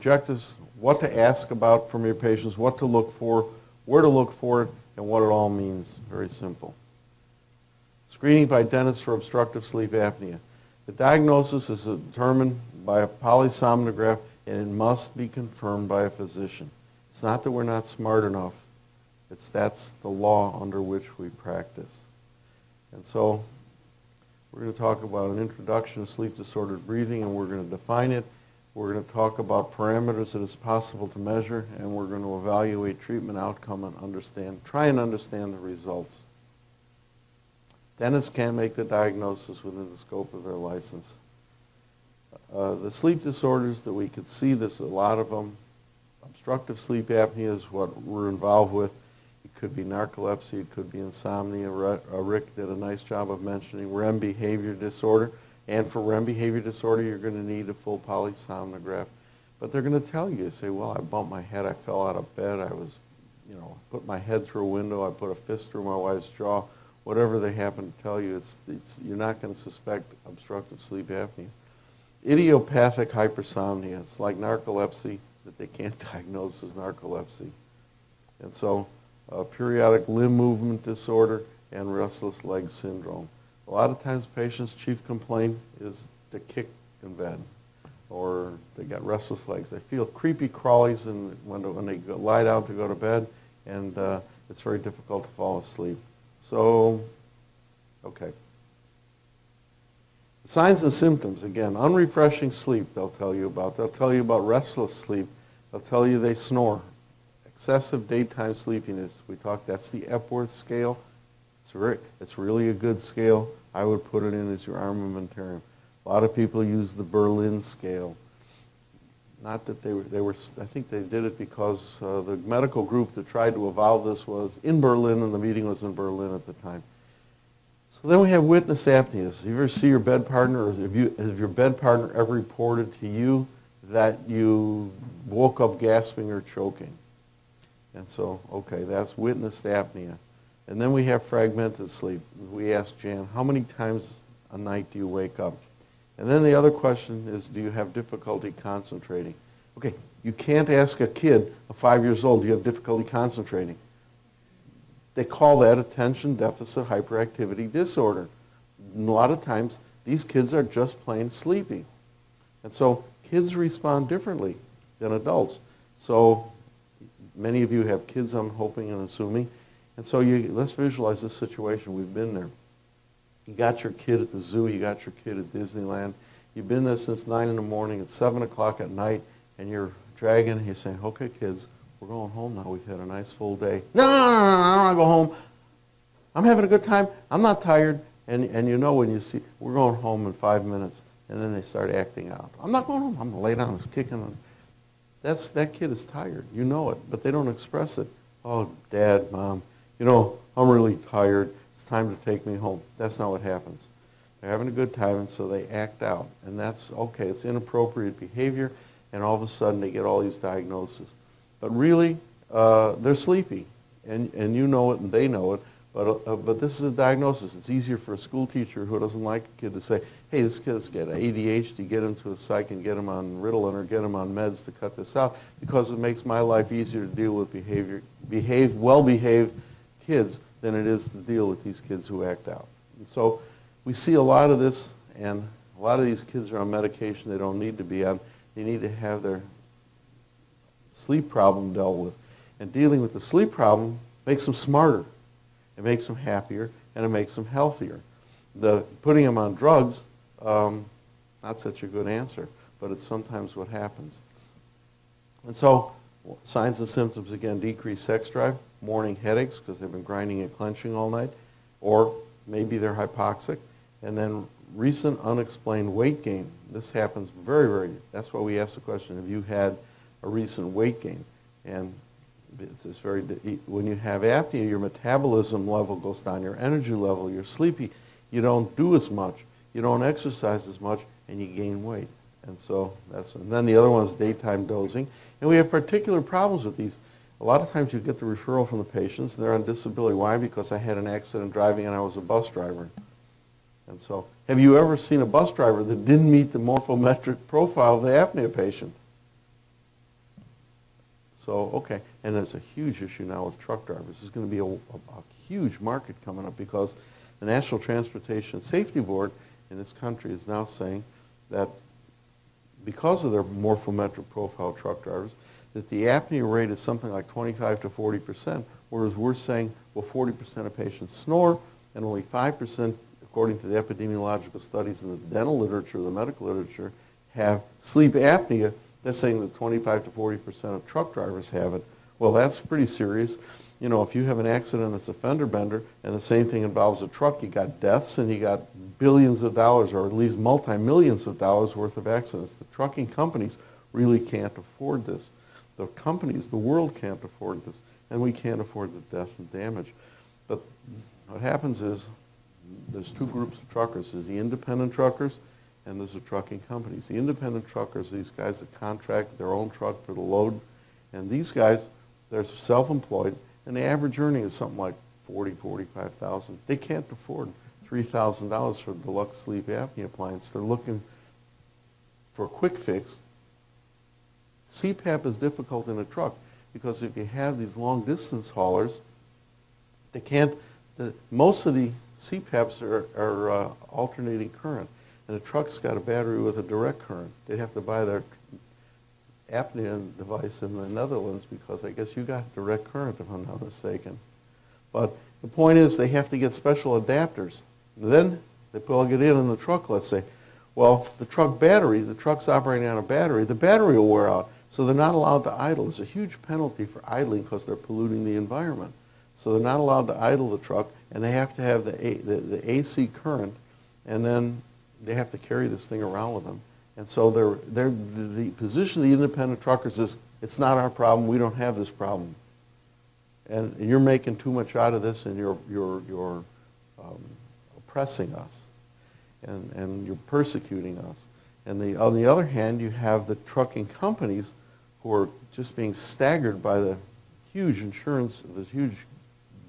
objectives, what to ask about from your patients, what to look for, where to look for it, and what it all means. Very simple. Screening by dentists for obstructive sleep apnea. The diagnosis is determined by a polysomnograph and it must be confirmed by a physician. It's not that we're not smart enough. It's that's the law under which we practice. And so we're going to talk about an introduction of sleep disordered breathing and we're going to define it. We're going to talk about parameters that it's possible to measure and we're going to evaluate treatment outcome and understand, try and understand the results. Dentists can make the diagnosis within the scope of their license. Uh, the sleep disorders that we could see, there's a lot of them. Obstructive sleep apnea is what we're involved with. It could be narcolepsy, it could be insomnia. Uh, Rick did a nice job of mentioning REM behavior disorder. And for REM behavior disorder, you're going to need a full polysomnograph. But they're going to tell you, say, well, I bumped my head, I fell out of bed, I was, you know, put my head through a window, I put a fist through my wife's jaw whatever they happen to tell you, it's, it's, you're not going to suspect obstructive sleep apnea. Idiopathic hypersomnia, it's like narcolepsy that they can't diagnose as narcolepsy. And so uh, periodic limb movement disorder and restless leg syndrome. A lot of times patients' chief complaint is the kick in bed or they got restless legs. They feel creepy crawlies in, when, when they go, lie down to go to bed and uh, it's very difficult to fall asleep. So, okay. Signs and symptoms, again, unrefreshing sleep they'll tell you about. They'll tell you about restless sleep. They'll tell you they snore. Excessive daytime sleepiness. We talked, that's the Epworth scale. It's, very, it's really a good scale. I would put it in as your armamentarium. A lot of people use the Berlin scale. Not that they were, they were, I think they did it because uh, the medical group that tried to evolve this was in Berlin and the meeting was in Berlin at the time. So then we have witness apneas. Have you ever see your bed partner, or have, you, have your bed partner ever reported to you that you woke up gasping or choking? And so, okay, that's witnessed apnea. And then we have fragmented sleep. We ask Jan, how many times a night do you wake up? And then the other question is, do you have difficulty concentrating? Okay, you can't ask a kid of five years old, do you have difficulty concentrating? They call that attention deficit hyperactivity disorder. A lot of times, these kids are just plain sleepy. And so kids respond differently than adults. So many of you have kids, I'm hoping and assuming. And so you, let's visualize this situation. We've been there. You got your kid at the zoo. You got your kid at Disneyland. You've been there since 9 in the morning. It's 7 o'clock at night, and you're dragging. You're saying, okay, kids, we're going home now. We've had a nice full day. No, no, no, no, I don't want to go home. I'm having a good time. I'm not tired. And, and you know when you see, we're going home in five minutes. And then they start acting out. I'm not going home. I'm going to lay down. It's kicking. That's, that kid is tired. You know it. But they don't express it. Oh, Dad, Mom, you know, I'm really tired It's time to take me home. That's not what happens. They're having a good time, and so they act out. And that's okay. It's inappropriate behavior, and all of a sudden they get all these diagnoses. But really, uh, they're sleepy, and, and you know it, and they know it. But, uh, but this is a diagnosis. It's easier for a school teacher who doesn't like a kid to say, hey, this kid's got ADHD, get him to a psych and get him on Ritalin or get him on meds to cut this out because it makes my life easier to deal with behavior, behave, well-behaved kids than it is to deal with these kids who act out. And so we see a lot of this, and a lot of these kids are on medication they don't need to be on. They need to have their sleep problem dealt with. And dealing with the sleep problem makes them smarter. It makes them happier, and it makes them healthier. The putting them on drugs, um, not such a good answer, but it's sometimes what happens. And so signs and symptoms, again, decreased sex drive, morning headaches because they've been grinding and clenching all night, or maybe they're hypoxic, and then recent unexplained weight gain. This happens very, very, that's why we ask the question, have you had a recent weight gain? And it's, very, when you have apnea, your metabolism level goes down, your energy level, you're sleepy, you don't do as much, you don't exercise as much, and you gain weight. And so that's, and then the other one is daytime dozing. And we have particular problems with these a lot of times you get the referral from the patients, they're on disability. Why? Because I had an accident driving and I was a bus driver. And so, have you ever seen a bus driver that didn't meet the morphometric profile of the apnea patient? So, okay, and there's a huge issue now with truck drivers. There's going to be a, a, a huge market coming up because the National Transportation Safety Board in this country is now saying that because of their morphometric profile truck drivers, that the apnea rate is something like 25 to 40 percent, whereas we're saying, well, 40 percent of patients snore, and only 5 percent, according to the epidemiological studies in the dental literature, the medical literature, have sleep apnea. They're saying that 25 to 40 percent of truck drivers have it. Well, that's pretty serious. You know, if you have an accident that's a fender bender, and the same thing involves a truck, you got deaths and you got billions of dollars, or at least multi-millions of dollars worth of accidents. The trucking companies really can't afford this. The companies, the world can't afford this, and we can't afford the death and damage. But what happens is there's two groups of truckers. There's the independent truckers and there's the trucking companies. The independent truckers, these guys that contract their own truck for the load, and these guys, they're self-employed, and the average earning is something like 40, 45,000. They can't afford $3,000 for a deluxe sleep apnea appliance. They're looking for a quick fix. CPAP is difficult in a truck because if you have these long distance haulers, they can't, the, most of the CPAPs are, are uh, alternating current. And a truck's got a battery with a direct current. They'd have to buy their apnea device in the Netherlands because I guess you got direct current if I'm not mistaken. But the point is they have to get special adapters. Then they plug it in in the truck, let's say. Well, the truck battery, the truck's operating on a battery, the battery will wear out. So they're not allowed to idle. There's a huge penalty for idling because they're polluting the environment. So they're not allowed to idle the truck, and they have to have the, a, the, the AC current, and then they have to carry this thing around with them. And so they're, they're, the position of the independent truckers is, it's not our problem, we don't have this problem. And you're making too much out of this, and you're, you're, you're um, oppressing us, and, and you're persecuting us. And the, on the other hand, you have the trucking companies who are just being staggered by the huge insurance, the huge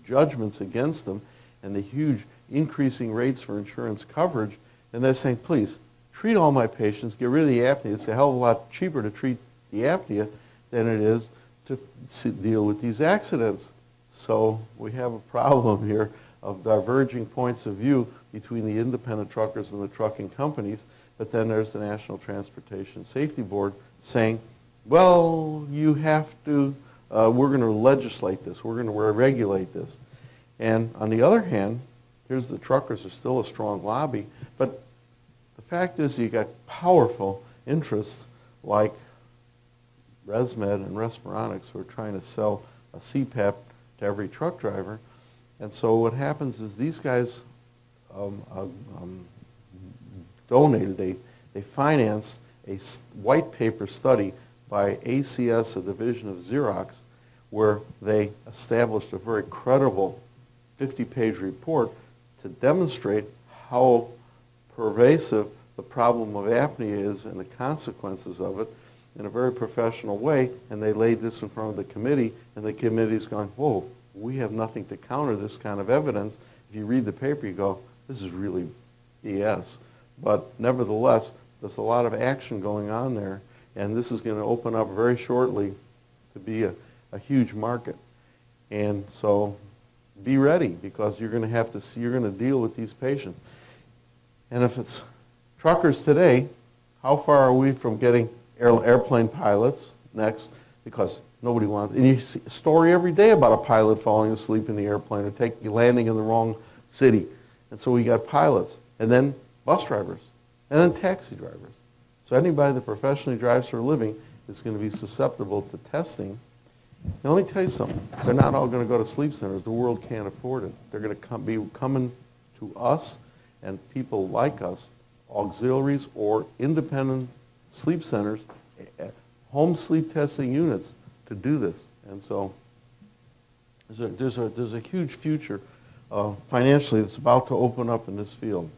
judgments against them, and the huge increasing rates for insurance coverage. And they're saying, please, treat all my patients, get rid of the apnea. It's a hell of a lot cheaper to treat the apnea than it is to deal with these accidents. So we have a problem here of diverging points of view between the independent truckers and the trucking companies. But then there's the National Transportation Safety Board saying, well, you have to, uh, we're going to legislate this, we're going to regulate this. And on the other hand, here's the truckers are still a strong lobby, but the fact is you got powerful interests like ResMed and Respironics who are trying to sell a CPAP to every truck driver. And so what happens is these guys um, uh, um, donated, they, they financed a white paper study by ACS, a division of Xerox, where they established a very credible 50-page report to demonstrate how pervasive the problem of apnea is and the consequences of it in a very professional way, and they laid this in front of the committee, and the committee's gone, whoa, we have nothing to counter this kind of evidence. If you read the paper, you go, this is really BS. But nevertheless, there's a lot of action going on there, and this is going to open up very shortly to be a, a huge market. And so be ready because you're going to have to see, you're going to deal with these patients. And if it's truckers today, how far are we from getting air, airplane pilots next? Because nobody wants, and you see a story every day about a pilot falling asleep in the airplane or take, landing in the wrong city. And so we got pilots, and then bus drivers, and then taxi drivers. So anybody that professionally drives for a living is going to be susceptible to testing. Now let me tell you something. They're not all going to go to sleep centers. The world can't afford it. They're going to come, be coming to us and people like us, auxiliaries or independent sleep centers, eh, eh, home sleep testing units to do this. And so there's a, there's a, there's a huge future uh, financially that's about to open up in this field.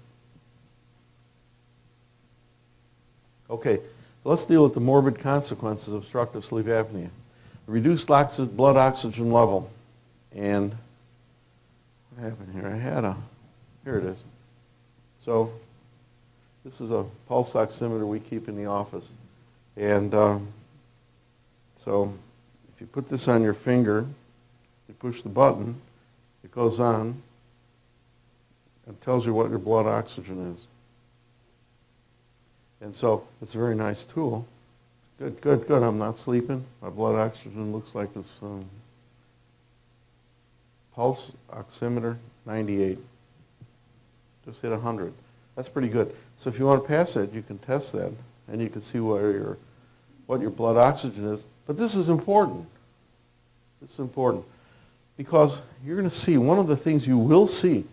Okay, let's deal with the morbid consequences of obstructive sleep apnea. Reduced blood oxygen level. And what happened here? I had a, here it is. So this is a pulse oximeter we keep in the office. And um, so if you put this on your finger, you push the button, it goes on and tells you what your blood oxygen is. And so it's a very nice tool. Good, good, good. I'm not sleeping. My blood oxygen looks like it's um, pulse oximeter 98. Just hit 100. That's pretty good. So if you want to pass it, you can test that, and you can see where your, what your blood oxygen is. But this is important. This is important because you're going to see one of the things you will see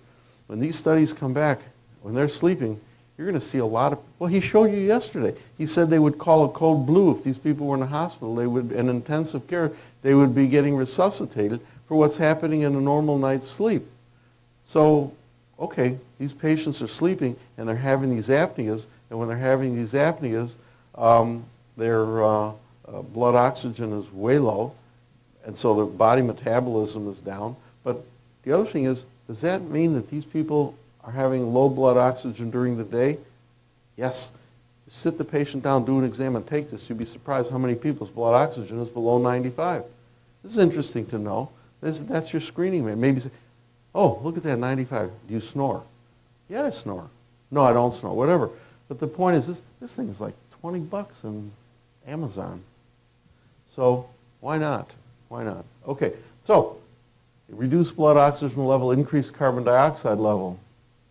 when these studies come back, when they're sleeping, you're going to see a lot of, well, he showed you yesterday. He said they would call a code blue if these people were in the hospital. They would, in intensive care, they would be getting resuscitated for what's happening in a normal night's sleep. So, okay, these patients are sleeping and they're having these apneas, and when they're having these apneas, um, their uh, uh, blood oxygen is way low, and so their body metabolism is down. But the other thing is, does that mean that these people are having low blood oxygen during the day? Yes. Sit the patient down, do an exam, and take this. You'd be surprised how many people's blood oxygen is below 95. This is interesting to know. This, that's your screening. Maybe say, oh, look at that, 95. Do you snore? Yeah, I snore. No, I don't snore, whatever. But the point is, this, this thing is like 20 bucks in Amazon. So why not? Why not? Okay, so reduce blood oxygen level, increase carbon dioxide level.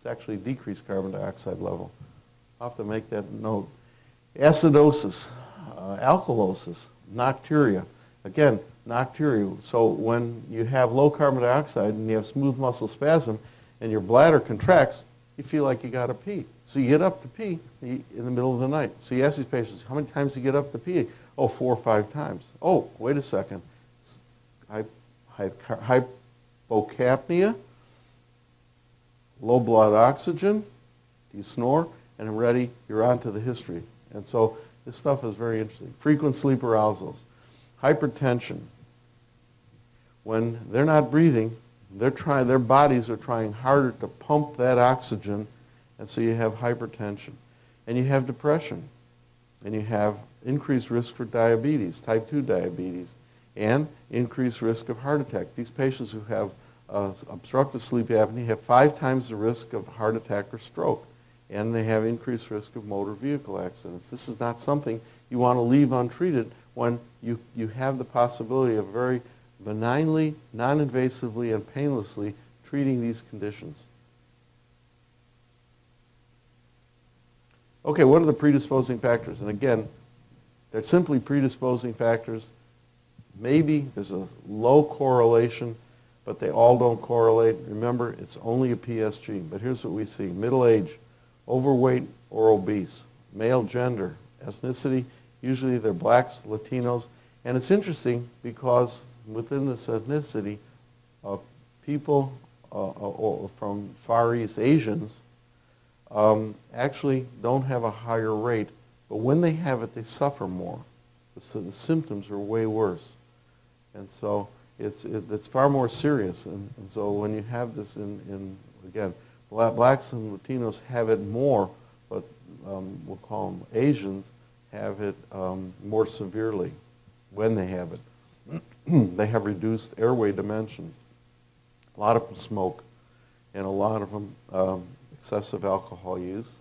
It's actually decreased carbon dioxide level. I'll have to make that note. Acidosis, uh, alkalosis, nocturia. Again, nocturia. So when you have low carbon dioxide and you have smooth muscle spasm and your bladder contracts, you feel like you got to pee. So you get up to pee in the middle of the night. So you ask these patients, how many times do you get up to pee? Oh, four or five times. Oh, wait a second. Hypocapnia, low blood oxygen, you snore? And I'm ready, you're on to the history. And so this stuff is very interesting. Frequent sleep arousals. Hypertension. When they're not breathing, they're trying, their bodies are trying harder to pump that oxygen, and so you have hypertension. And you have depression. And you have increased risk for diabetes, type 2 diabetes, and increased risk of heart attack. These patients who have uh, obstructive sleep apnea have five times the risk of heart attack or stroke, and they have increased risk of motor vehicle accidents. This is not something you want to leave untreated when you, you have the possibility of very benignly, non-invasively, and painlessly treating these conditions. Okay, what are the predisposing factors? And again, they're simply predisposing factors. Maybe there's a low correlation but they all don't correlate. Remember, it's only a PSG. But here's what we see. Middle age, overweight or obese, male gender, ethnicity, usually they're blacks, Latinos. And it's interesting because within this ethnicity, uh, people uh, uh from Far East Asians um, actually don't have a higher rate. But when they have it, they suffer more. So the symptoms are way worse. And so it's, it, it's far more serious. And, and, so when you have this in, in again, blacks and Latinos have it more, but um, we'll call them Asians, have it um, more severely when they have it. they have reduced airway dimensions. A lot of them smoke, and a lot of them um, excessive alcohol use.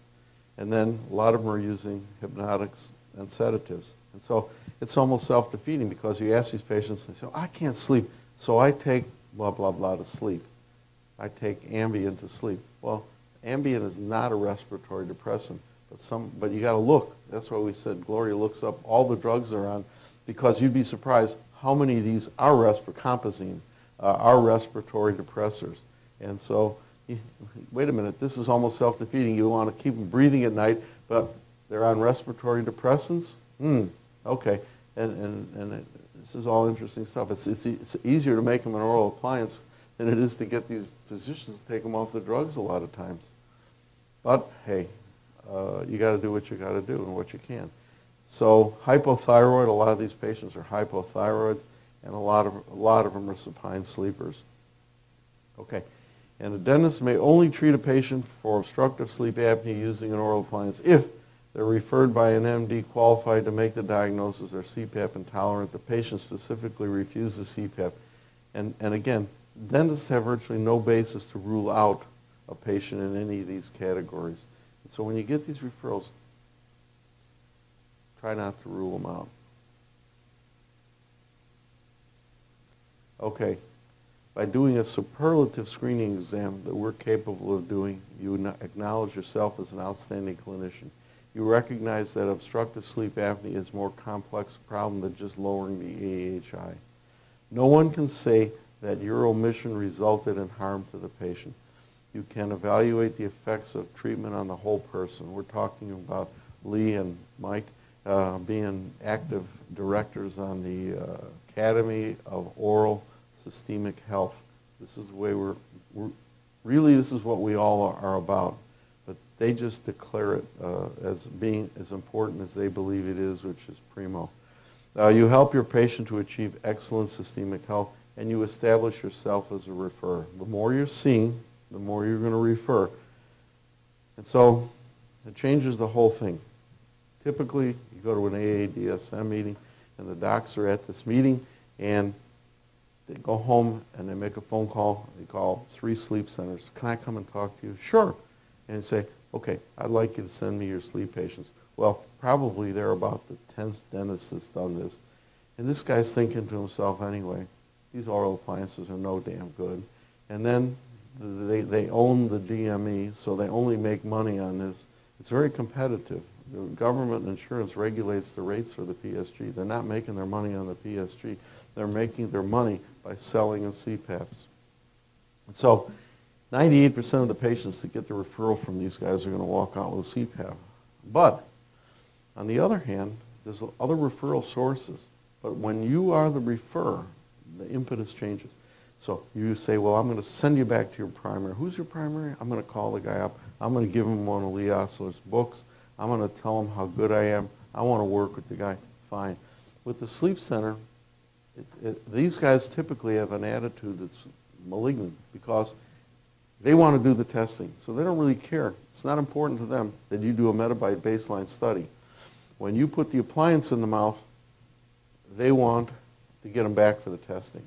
And then a lot of them are using hypnotics and sedatives. And so it's almost self-defeating because you ask these patients, they say, oh, I can't sleep, so I take blah, blah, blah to sleep. I take Ambien to sleep. Well, Ambien is not a respiratory depressant, but, some, but you got to look. That's why we said Gloria looks up all the drugs they're on because you'd be surprised how many of these are respiratory, uh, are respiratory depressors. And so, wait a minute, this is almost self-defeating. You want to keep them breathing at night, but they're on respiratory depressants? Hmm, okay. And, and, and it, this is all interesting stuff. It's, it's, it's easier to make them an oral appliance than it is to get these physicians to take them off the drugs a lot of times. But hey, uh, you got to do what you got to do and what you can. So hypothyroid, a lot of these patients are hypothyroids, and a lot of, a lot of them are supine sleepers. Okay. And a dentist may only treat a patient for obstructive sleep apnea using an oral appliance if They're referred by an MD qualified to make the diagnosis. They're CPAP intolerant. The patient specifically refuses CPAP. And, and again, dentists have virtually no basis to rule out a patient in any of these categories. And so when you get these referrals, try not to rule them out. Okay, by doing a superlative screening exam that we're capable of doing, you acknowledge yourself as an outstanding clinician. You recognize that obstructive sleep apnea is a more complex problem than just lowering the AHI. No one can say that your omission resulted in harm to the patient. You can evaluate the effects of treatment on the whole person. We're talking about Lee and Mike uh, being active directors on the uh, Academy of Oral Systemic Health. This is the way we're, we're really this is what we all are about. They just declare it uh, as being as important as they believe it is, which is primo. Uh, you help your patient to achieve excellent systemic health, and you establish yourself as a referrer. The more you're seeing, the more you're going to refer. And so it changes the whole thing. Typically, you go to an AADSM meeting, and the docs are at this meeting, and they go home and they make a phone call. They call three sleep centers. Can I come and talk to you? Sure. And say, okay, I'd like you to send me your sleep patients. Well, probably they're about the 10th dentist that's done this. And this guy's thinking to himself anyway, these oral appliances are no damn good. And then they, they own the DME, so they only make money on this. It's very competitive. The government insurance regulates the rates for the PSG. They're not making their money on the PSG. They're making their money by selling of CPAPs. And so 98% of the patients that get the referral from these guys are going to walk out with a CPAP. But on the other hand, there's other referral sources. But when you are the referrer, the impetus changes. So you say, well, I'm going to send you back to your primary. Who's your primary? I'm going to call the guy up. I'm going to give him one of Lee Ostler's books. I'm going to tell him how good I am. I want to work with the guy. Fine. With the sleep center, it, these guys typically have an attitude that's malignant because they want to do the testing. So they don't really care. It's not important to them that you do a metabite baseline study. When you put the appliance in the mouth, they want to get them back for the testing.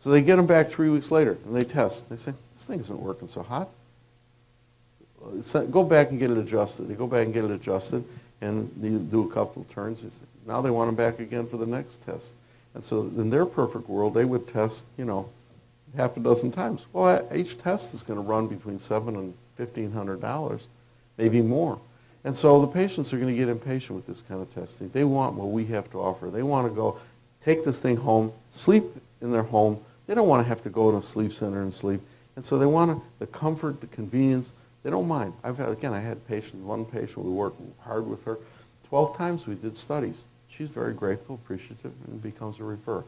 So they get them back three weeks later and they test. They say, this thing isn't working so hot. Go back and get it adjusted. They go back and get it adjusted and you do a couple of turns. Now they want them back again for the next test. And so in their perfect world, they would test, you know, half a dozen times. Well, each test is going to run between seven and fifteen hundred dollars, maybe more. And so the patients are going to get impatient with this kind of testing. They want what we have to offer. They want to go take this thing home, sleep in their home. They don't want to have to go to a sleep center and sleep. And so they want the comfort, the convenience. They don't mind. I've had, again, I had patients, one patient, we worked hard with her. 12 times we did studies she's very grateful, appreciative, and becomes a referrer.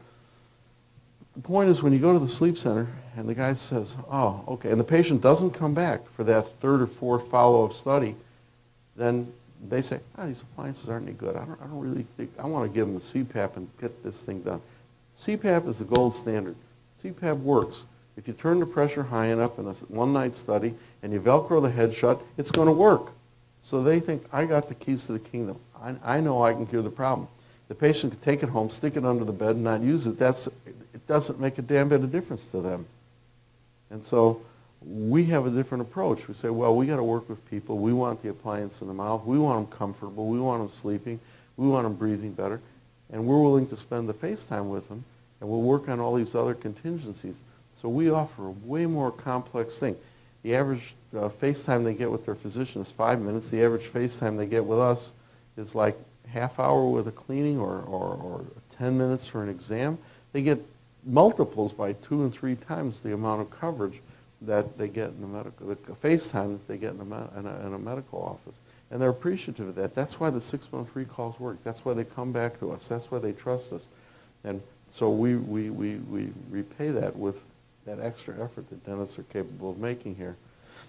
The point is when you go to the sleep center and the guy says, oh, okay, and the patient doesn't come back for that third or fourth follow-up study, then they say, ah, these appliances aren't any good. I don't, I don't really think, I want to give them a CPAP and get this thing done. CPAP is the gold standard. CPAP works. If you turn the pressure high enough in a one-night study and you Velcro the head shut, it's going to work. So they think, I got the keys to the kingdom. I, I know I can cure the problem. The patient can take it home, stick it under the bed, and not use it. That's, doesn't make a damn bit of difference to them. And so we have a different approach. We say, well, we got to work with people. We want the appliance in the mouth. We want them comfortable. We want them sleeping. We want them breathing better. And we're willing to spend the face time with them. And we'll work on all these other contingencies. So we offer a way more complex thing. The average uh, face time they get with their physician is five minutes. The average face time they get with us is like half hour with a cleaning or, or, or 10 minutes for an exam, they get multiples by two and three times the amount of coverage that they get in the medical, the face time that they get in a, in a, in a medical office. And they're appreciative of that. That's why the six-month recalls work. That's why they come back to us. That's why they trust us. And so we, we, we, we repay that with that extra effort that dentists are capable of making here.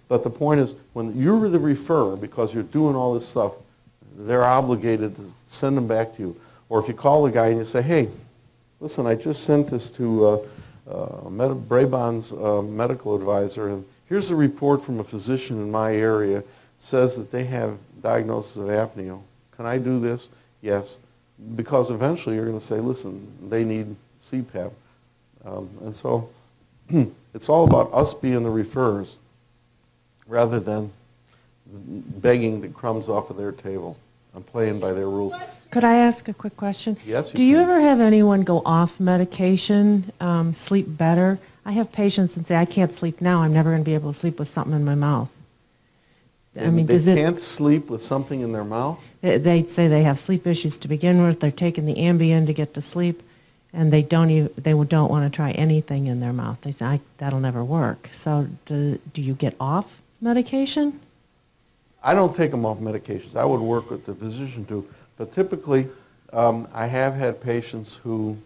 But the point is, when you're the referrer, because you're doing all this stuff, they're obligated to send them back to you. Or if you call the guy and you say, hey, listen, I just sent this to uh, uh, Med- uh, medical advisor, and here's a report from a physician in my area says that they have diagnosis of apnea. Can I do this? Yes. Because eventually you're going to say, listen, they need CPAP. Um, and so it's all about us being the referrers rather than begging the crumbs off of their table and playing by their rules. Could I ask a quick question? Yes, you Do you can. ever have anyone go off medication, um, sleep better? I have patients that say, I can't sleep now. I'm never going to be able to sleep with something in my mouth. I mean, they does it? can't sleep with something in their mouth? They they say they have sleep issues to begin with. They're taking the Ambien to get to sleep, and they don't even, they don't want to try anything in their mouth. They say I, that'll never work. So do do you get off medication? I don't take them off medications. I would work with the physician to. But typically, um, I have had patients who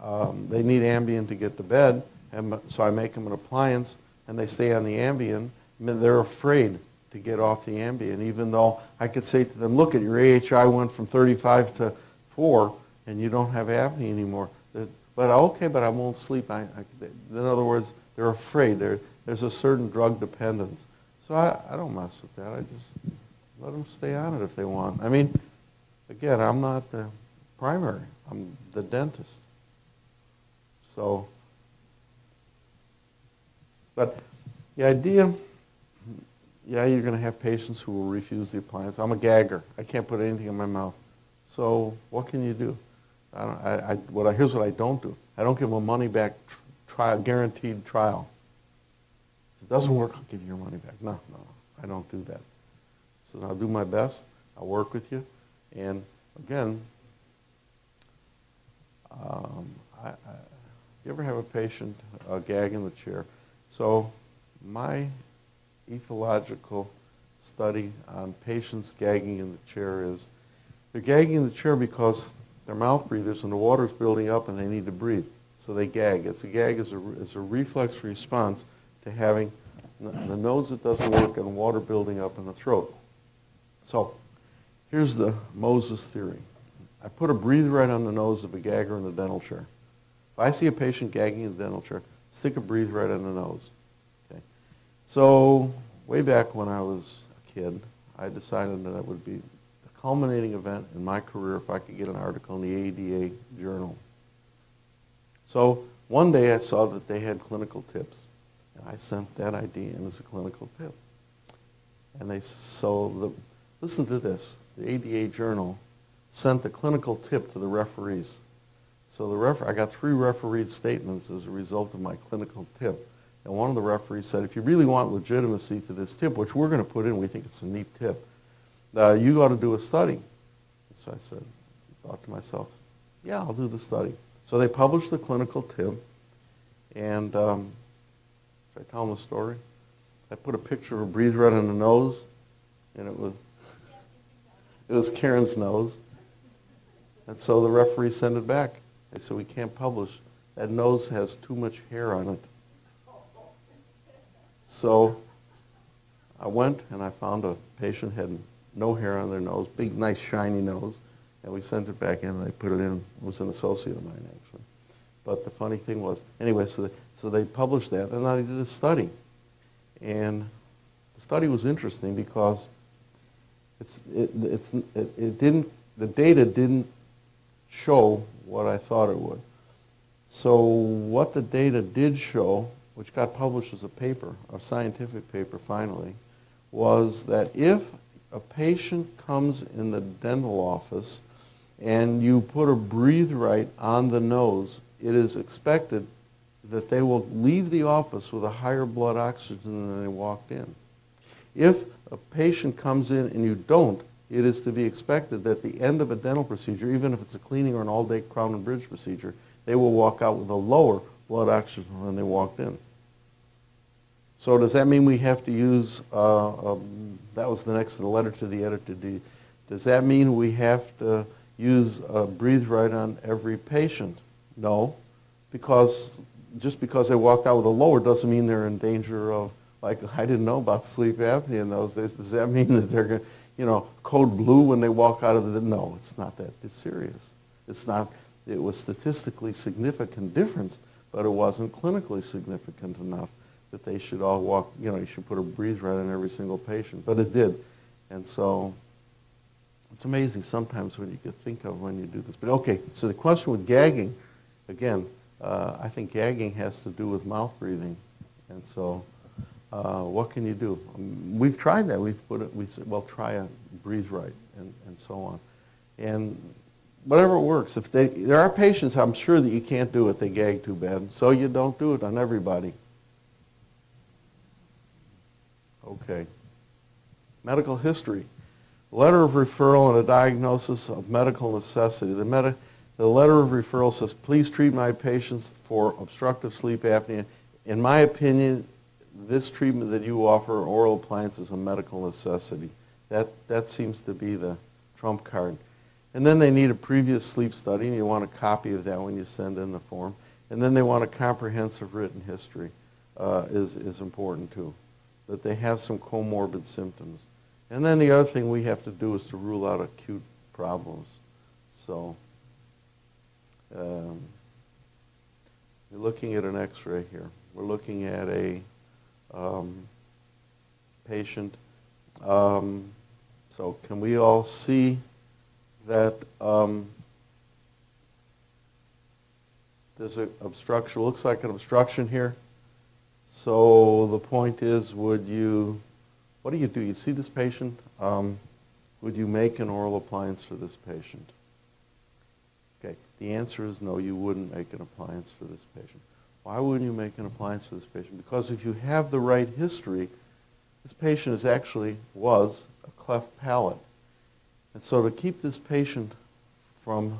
um, they need Ambien to get to bed, and so I make them an appliance, and they stay on the Ambien. Mean, they're afraid to get off the Ambien, even though I could say to them, look at your AHI went from 35 to 4, and you don't have apnea anymore. They're- But okay, but I won't sleep. I, I, in other words, they're afraid. They're, there's a certain drug dependence. So I, I don't mess with that. I just let them stay on it if they want. I mean, again, I'm not the primary. I'm the dentist. So, but the idea, yeah, you're going to have patients who will refuse the appliance. I'm a gagger. I can't put anything in my mouth. So what can you do? I don't, I, I, what I, here's what I don't do. I don't give them a money back tr- trial, guaranteed trial. If it doesn't work, I'll give you your money back. No, no, I don't do that. So I'll do my best. I'll work with you. And again, um, I, I, you ever have a patient uh, gag in the chair? So my ethological study on patients gagging in the chair is they're gagging in the chair because they're mouth breathers and the water's building up and they need to breathe. So they gag. It's a gag is a, a reflex response to having the nose that doesn't work and water building up in the throat. So here's the Moses theory. I put a breathe right on the nose of a gagger in the dental chair. If I see a patient gagging in the dental chair, stick a breathe right on the nose. Okay. So way back when I was a kid, I decided that it would be the culminating event in my career if I could get an article in the ADA journal. So one day I saw that they had clinical tips, and I sent that idea in as a clinical tip. And they so the listen to this. The ADA journal sent the clinical tip to the referees. So the I got three refereed statements as a result of my clinical tip. And one of the referees said, if you really want legitimacy to this tip, which we're going to put in, we think it's a neat tip, uh, you ought to do a study. So I said, thought to myself, yeah, I'll do the study. So they published the clinical tip, and um, should I tell them the story? I put a picture of a breathe right on the nose, and it was it was Karen's nose. And so the referee sent it back. They said, we can't publish. That nose has too much hair on it. So I went and I found a patient had no hair on their nose, big, nice, shiny nose. And we sent it back in and I put it in. It was an associate of mine, actually. But the funny thing was, anyway, so they, so they published that and I did a study. And the study was interesting because it's, it, it's, it, it didn't, the data didn't show what I thought it would. So what the data did show, which got published as a paper, a scientific paper finally, was that if a patient comes in the dental office and you put a breathe right on the nose, it is expected that they will leave the office with a higher blood oxygen than they walked in. If a patient comes in and you don't, it is to be expected that at the end of a dental procedure, even if it's a cleaning or an all-day crown and bridge procedure, they will walk out with a lower blood oxygen than they walked in. So does that mean we have to use, uh, um, that was the next the letter to the editor, do- does that mean we have to use a breathe right on every patient? No, because just because they walked out with a lower doesn't mean they're in danger of, like, I didn't know about sleep apnea in those days. Does that mean that they're going to, you know, code blue when they walk out of the, no, it's not that serious. It's not, it was statistically significant difference, but it wasn't clinically significant enough that they should all walk, you know, you should put a breathe right on every single patient. But it did. And so It's amazing sometimes when you can think of when you do this. But okay, so the question with gagging, again, uh, I think gagging has to do with mouth breathing. And so uh, what can you do? Um, we've tried that. We've put it, we said, well, try a breathe right and, and so on. And whatever works. If they, there are patients, I'm sure that you can't do it. They gag too bad. So you don't do it on everybody. Okay. Medical history. Letter of referral and a diagnosis of medical necessity. The, medi- the letter of referral says, please treat my patients for obstructive sleep apnea. In my opinion, this treatment that you offer, oral appliance, is a medical necessity. That, that seems to be the trump card. And then they need a previous sleep study, and you want a copy of that when you send in the form. And then they want a comprehensive written history uh, is, is important too, that they have some comorbid symptoms. And then the other thing we have to do is to rule out acute problems. So um, you're looking at an x-ray here. We're looking at a um, patient. Um, so can we all see that um, there's an obstruction, looks like an obstruction here. So the point is, would you, what do you do? You see this patient? Um, would you make an oral appliance for this patient? Okay, the answer is no, you wouldn't make an appliance for this patient. Why wouldn't you make an appliance for this patient? Because if you have the right history, this patient is actually, was, a cleft palate. And so to keep this patient from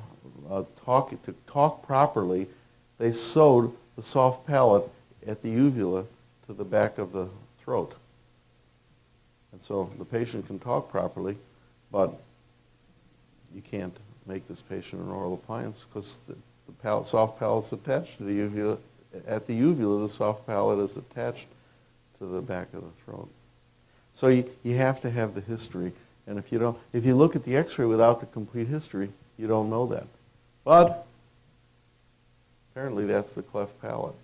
uh, talking, to talk properly, they sewed the soft palate at the uvula to the back of the throat. And so the patient can talk properly, but you can't make this patient an oral appliance because the, the palate, soft palate is attached to the uvula. At the uvula, the soft palate is attached to the back of the throat. So you, you have to have the history. And if you don't, if you look at the x-ray without the complete history, you don't know that. But apparently that's the cleft palate.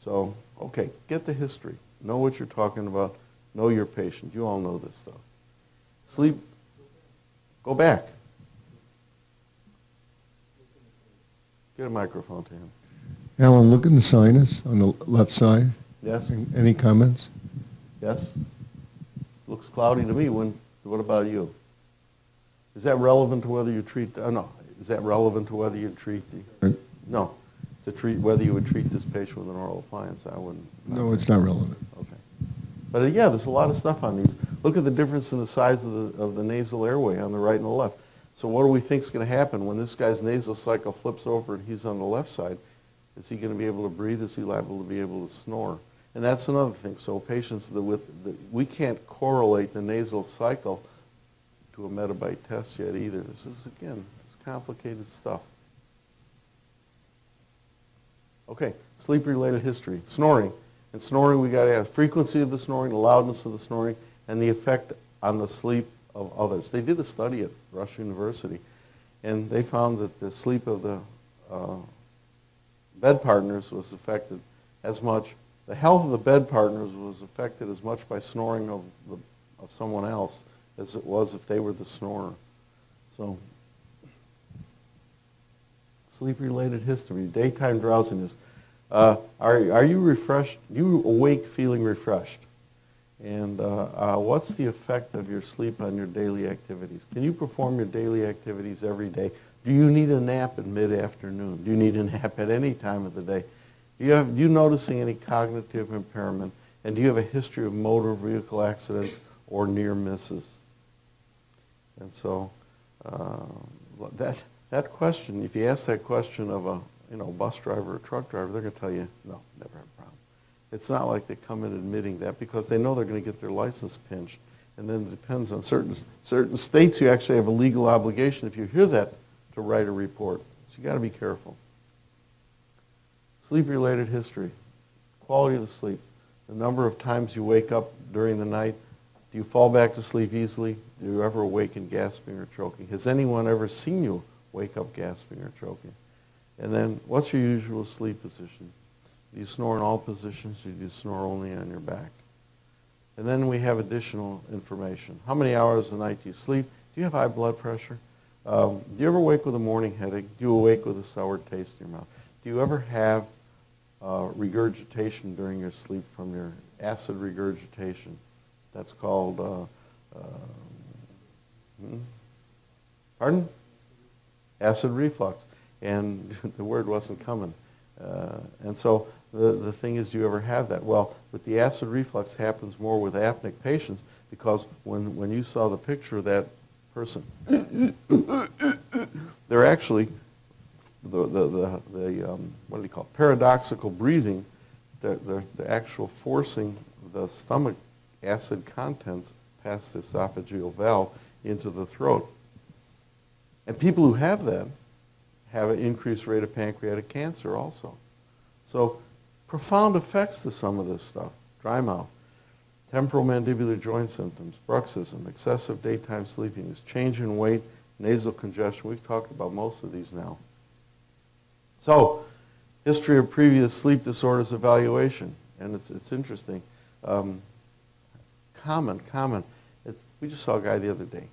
So, okay, get the history. Know what you're talking about. Know your patient. You all know this stuff. Sleep. Go back. Get a microphone to him. Alan, look in the sinus on the left side. Yes? Any comments? Yes? Looks cloudy to me. When, what about you? Is that relevant to whether you treat, uh, no, is that relevant to whether you treat the, no, to treat, whether you would treat this patient with an oral appliance? I wouldn't. No, it's not relevant. Okay. But uh, yeah, there's a lot of stuff on these. Look at the difference in the size of the, of the nasal airway on the right and the left. So what do we think is going to happen when this guy's nasal cycle flips over and he's on the left side? Is he going to be able to breathe? Is he liable to be able to snore? And that's another thing. So patients that with, the, we can't correlate the nasal cycle to a metabite test yet either. This is, again, it's complicated stuff. Okay, sleep-related history. Snoring. And snoring, we got to ask frequency of the snoring, the loudness of the snoring, and the effect on the sleep of others. They did a study at Rush University, and they found that the sleep of the uh, bed partners was affected as much, the health of the bed partners was affected as much by snoring of, the, of someone else as it was if they were the snorer. So, sleep-related history, daytime drowsiness. Uh, are, are you refreshed? You awake feeling refreshed? And uh, uh, what's the effect of your sleep on your daily activities? Can you perform your daily activities every day? Do you need a nap in mid-afternoon? Do you need a nap at any time of the day? Do you, have, do you noticing any cognitive impairment? And do you have a history of motor vehicle accidents or near misses? And so uh, that, that question, if you ask that question of a you know, bus driver or truck driver, they're going to tell you, no, never. It's not like they come in admitting that because they know they're going to get their license pinched. And then it depends on certain, certain states, you actually have a legal obligation, if you hear that, to write a report. So you got to be careful. Sleep-related history, quality of the sleep, the number of times you wake up during the night. Do you fall back to sleep easily? Do you ever awaken gasping or choking? Has anyone ever seen you wake up gasping or choking? And then, what's your usual sleep position? Do you snore in all positions or do you snore only on your back? And then we have additional information. How many hours a night do you sleep? Do you have high blood pressure? Um, do you ever wake with a morning headache? Do you awake with a sour taste in your mouth? Do you ever have uh, regurgitation during your sleep from your acid regurgitation? That's called, uh, uh, hmm? pardon? Acid reflux. And the word wasn't coming. Uh, and so the, the thing is, you ever have that? Well, with the acid reflux happens more with apneic patients because when, when you saw the picture of that person, they're actually, the, the, the, the um, what do you call it, paradoxical breathing, the, the, the actual forcing the stomach acid contents past the esophageal valve into the throat. And people who have that have an increased rate of pancreatic cancer also. So profound effects to some of this stuff. Dry mouth, temporal mandibular joint symptoms, bruxism, excessive daytime sleepiness, change in weight, nasal congestion. We've talked about most of these now. So, history of previous sleep disorders evaluation. And it's, it's interesting. Um, common, common. It's, we just saw a guy the other day,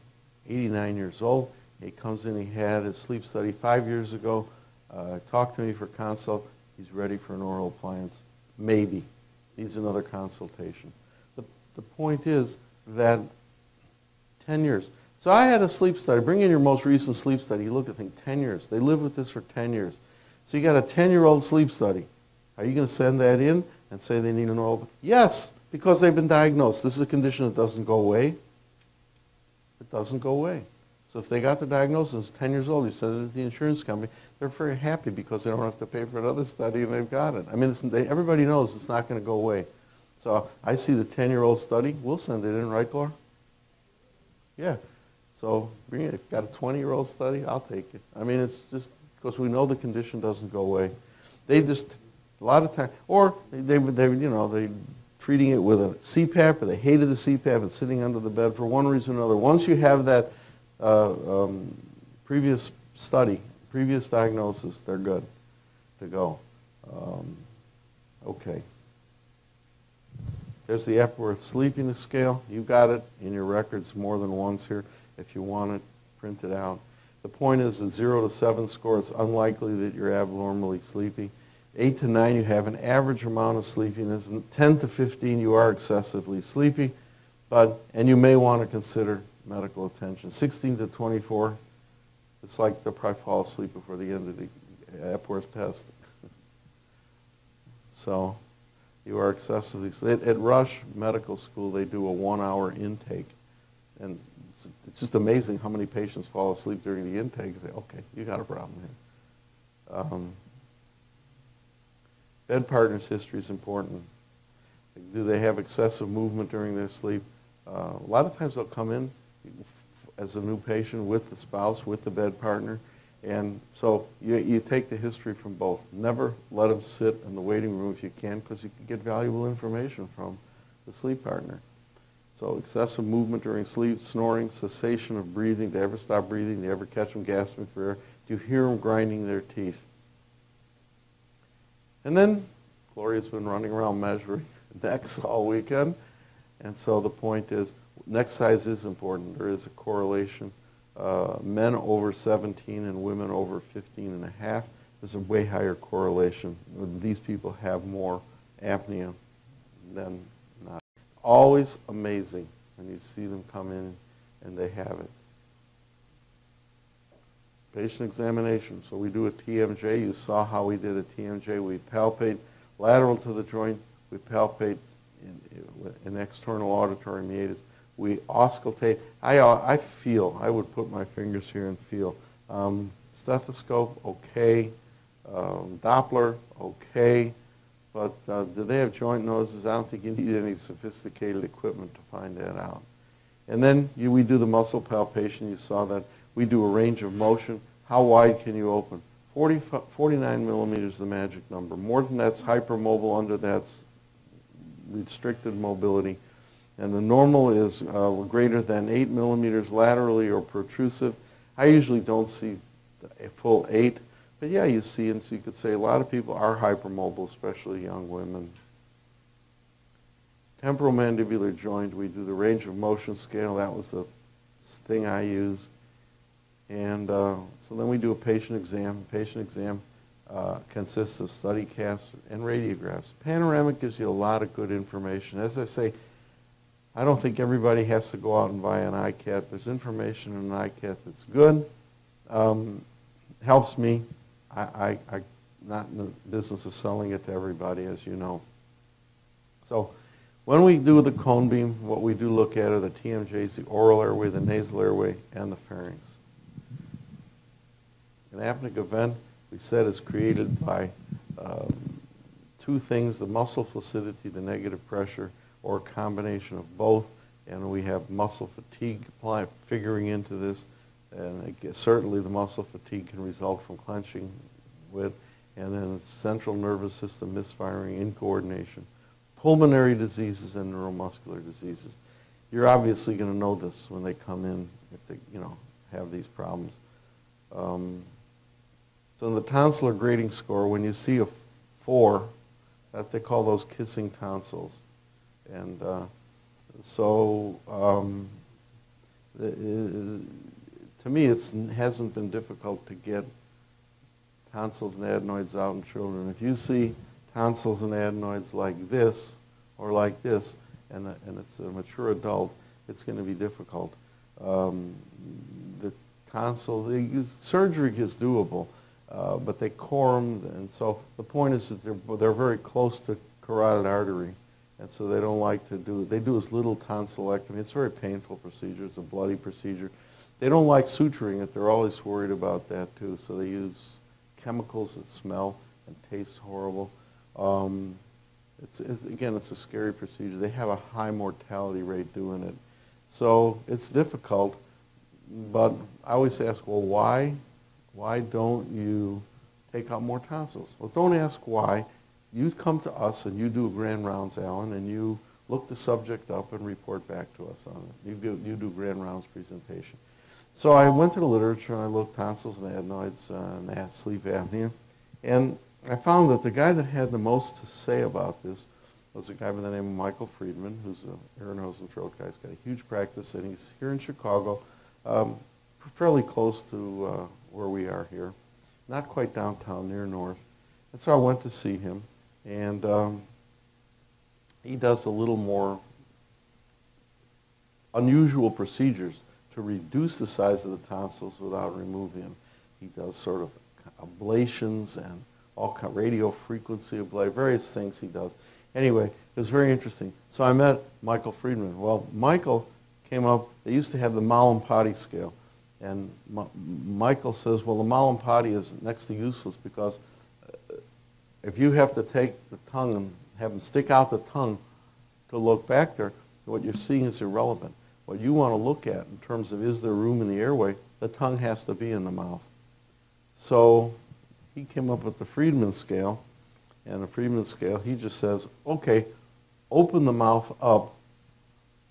89 years old. He comes in, he had his sleep study five years ago, uh, talked to me for consult. He's ready for an oral appliance. Maybe. Needs another consultation. The, the point is that 10 years. So I had a sleep study. Bring in your most recent sleep study. You look at things, 10 years. They live with this for 10 years. So you got a 10-year-old sleep study. Are you going to send that in and say they need an oral? Yes, because they've been diagnosed. This is a condition that doesn't go away. It doesn't go away. So if they got the diagnosis, 10 years old, you send it to the insurance company, they're very happy because they don't have to pay for another study and they've got it. I mean, they, everybody knows it's not going to go away. So I see the 10-year-old study, we'll send it in, right, Laura? Yeah. So bring it. Got a 20-year-old study, I'll take it. I mean, it's just because we know the condition doesn't go away. They just, a lot of time, or they, they, you know, they treating it with a CPAP or they hated the CPAP and sitting under the bed for one reason or another. Once you have that uh, um, previous study, previous diagnosis, they're good to go. Um, okay. There's the Epworth Sleepiness Scale. You've got it in your records more than once here. If you want it, print it out. The point is, the 0 to 7 score, it's unlikely that you're abnormally sleepy. 8 to 9, you have an average amount of sleepiness. And 10 to 15, you are excessively sleepy. But, and you may want to consider medical attention. 16 to 24, it's like they'll probably fall asleep before the end of the Epworth test. so you are excessively at, at Rush Medical School, they do a one-hour intake. And it's, it's, just amazing how many patients fall asleep during the intake and say, okay, you got a problem here. Um, bed partners history is important. Do they have excessive movement during their sleep? Uh, a lot of times they'll come in as a new patient with the spouse, with the bed partner. And so you, you take the history from both. Never let them sit in the waiting room if you can because you can get valuable information from the sleep partner. So excessive movement during sleep, snoring, cessation of breathing. Do they ever stop breathing? Do you ever catch them gasping for air? Do you hear them grinding their teeth? And then Gloria's been running around measuring necks all weekend. And so the point is neck size is important. There is a correlation. Uh, men over 17 and women over 15 and a half, there's a way higher correlation. These people have more apnea than not. Always amazing when you see them come in and they have it. Patient examination. So we do a TMJ. You saw how we did a TMJ. We palpate lateral to the joint. We palpate in external auditory meatus we auscultate. I, I feel, I would put my fingers here and feel. Um, stethoscope, okay. Um, Doppler, okay. But uh, do they have joint noses? I don't think you need any sophisticated equipment to find that out. And then you, we do the muscle palpation. You saw that. We do a range of motion. How wide can you open? 40, 49 millimeters is the magic number. More than that's hypermobile. Under that's restricted mobility and the normal is uh, greater than 8 millimeters laterally or protrusive. I usually don't see a full 8, but yeah, you see, and so you could say a lot of people are hypermobile, especially young women. temporomandibular joint, we do the range of motion scale. That was the thing I used. And uh, so then we do a patient exam. Patient exam uh, consists of study casts and radiographs. Panoramic gives you a lot of good information. As I say, I don't think everybody has to go out and buy an iCat. There's information in an iCat that's good, um, helps me. I, I, I'm not in the business of selling it to everybody, as you know. So when we do the cone beam, what we do look at are the TMJs, the oral airway, the nasal airway, and the pharynx. An apneic event, we said, is created by um, two things, the muscle flaccidity, the negative pressure, or a combination of both. And we have muscle fatigue figuring into this. And certainly the muscle fatigue can result from clenching with, and then central nervous system misfiring, in coordination, pulmonary diseases and neuromuscular diseases. You're obviously going to know this when they come in if they, you know, have these problems. Um, so in the tonsillar grading score, when you see a four, that they call those kissing tonsils. And uh, so um, i- to me, it hasn't been difficult to get tonsils and adenoids out in children. If you see tonsils and adenoids like this or like this, and, a- and it's a mature adult, it's going to be difficult. Um, the tonsils, the surgery is doable, uh, but they core them, and so the point is that they're, they're very close to carotid artery, and so they don't like to do, they do this little tonsillectomy. It's a very painful procedure. It's a bloody procedure. They don't like suturing it. They're always worried about that too, so they use chemicals that smell and taste horrible. Um, it's, it's, again, it's a scary procedure. They have a high mortality rate doing it. So it's difficult, but I always ask, well, why? Why don't you take out more tonsils? Well, don't ask why. You come to us and you do grand rounds, Alan, and you look the subject up and report back to us on it. You do, you do grand rounds presentation. So I went to the literature and I looked tonsils and adenoids uh, and a- sleep apnea. And I found that the guy that had the most to say about this was a guy by the name of Michael Friedman, who's an and throat guy. He's got a huge practice and he's here in Chicago, um, fairly close to uh, where we are here. Not quite downtown, near north. And so I went to see him. And um, he does a little more unusual procedures to reduce the size of the tonsils without removing them. He does sort of ablations and all kind of radio frequency ablation, various things he does. Anyway, it was very interesting. So I met Michael Friedman. Well, Michael came up, they used to have the Mallampati scale. And M- Michael says, well, the Mallampati is next to useless because if you have to take the tongue and have them stick out the tongue to look back there, what you're seeing is irrelevant. What you want to look at in terms of is there room in the airway, the tongue has to be in the mouth. So he came up with the Friedman scale, and the Friedman scale, he just says, okay, open the mouth up,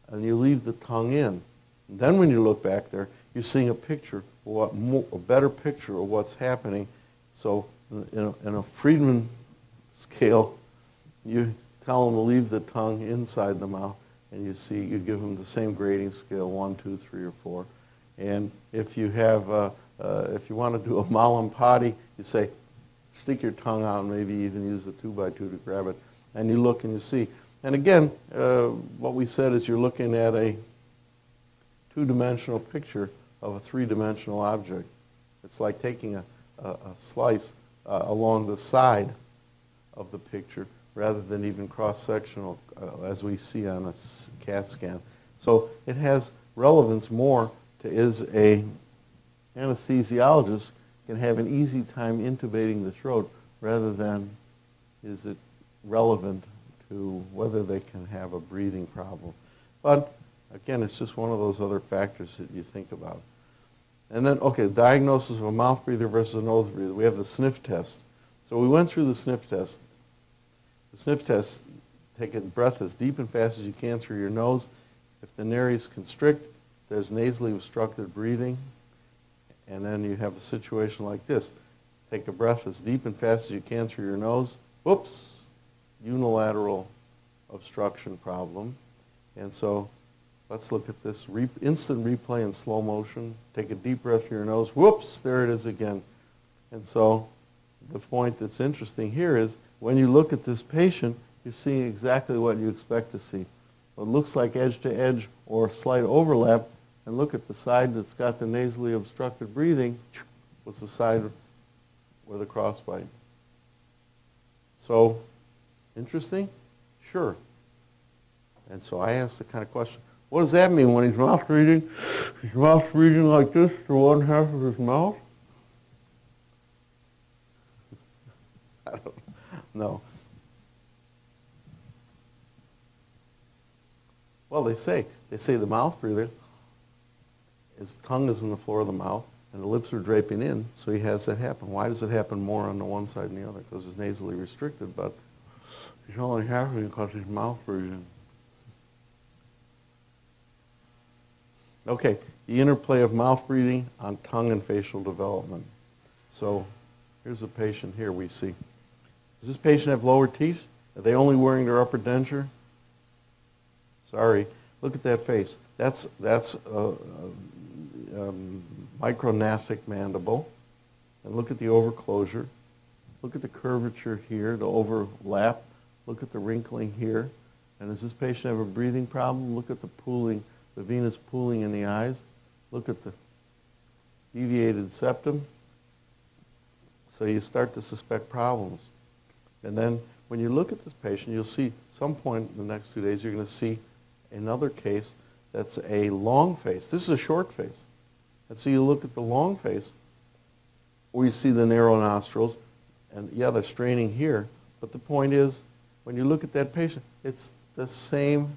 and you leave the tongue in. And then when you look back there, you're seeing a picture, a better picture of what's happening. So in a, in a Friedman scale, you tell them to leave the tongue inside the mouth, and you see, you give them the same grading scale, one, two, three, or four. And if you have, uh, uh, if you want to do a Mallampati, you say, stick your tongue out and maybe even use a two by two to grab it. And you look and you see. And again, uh, what we said is you're looking at a two-dimensional picture of a three-dimensional object. It's like taking a, a, a slice uh, along the side of the picture rather than even cross-sectional uh, as we see on a CAT scan. So it has relevance more to is a anesthesiologist can have an easy time intubating the throat rather than is it relevant to whether they can have a breathing problem. But again, it's just one of those other factors that you think about. And then, okay, diagnosis of a mouth breather versus a nose breather. We have the sniff test. So we went through the sniff test. The sniff test, take a breath as deep and fast as you can through your nose. If the nares constrict, there's nasally obstructed breathing. And then you have a situation like this. Take a breath as deep and fast as you can through your nose. Whoops, unilateral obstruction problem. And so let's look at this re- instant replay in slow motion. Take a deep breath through your nose. Whoops, there it is again. And so the point that's interesting here is when you look at this patient, you're seeing exactly what you expect to see. What looks like edge to edge or slight overlap, and look at the side that's got the nasally obstructed breathing, was the side with a crossbite. So, interesting? Sure. And so I asked the kind of question, what does that mean when he's mouth breathing? His mouth breathing like this through one half of his mouth? I don't know. Well, they say, they say the mouth breather, his tongue is in the floor of the mouth, and the lips are draping in, so he has that happen. Why does it happen more on the one side than the other? Because it's nasally restricted, but it's only happening because his mouth breathing. Okay, the interplay of mouth breathing on tongue and facial development. So here's a patient here we see. Does this patient have lower teeth? Are they only wearing their upper denture? Sorry. Look at that face. That's, that's a, a um, mandible. And look at the overclosure. Look at the curvature here, the overlap. Look at the wrinkling here. And does this patient have a breathing problem? Look at the pooling, the venous pooling in the eyes. Look at the deviated septum. So you start to suspect problems. And then when you look at this patient, you'll see some point in the next two days, you're going to see another case that's a long face. This is a short face. And so you look at the long face, where you see the narrow nostrils, and yeah, they're straining here. But the point is, when you look at that patient, it's the same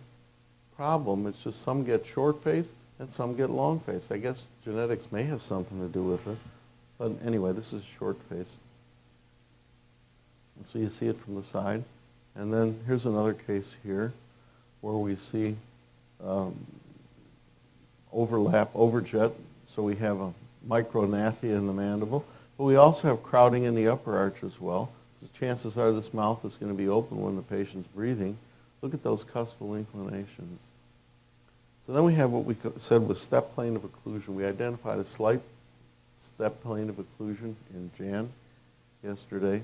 problem. It's just some get short face and some get long face. I guess genetics may have something to do with it. But anyway, this is short face. And so you see it from the side. And then here's another case here where we see um, overlap, overjet. So we have a micrognathia in the mandible. But we also have crowding in the upper arch as well. So chances are this mouth is going to be open when the patient's breathing. Look at those cuspal inclinations. So then we have what we said was step plane of occlusion. We identified a slight step plane of occlusion in Jan yesterday.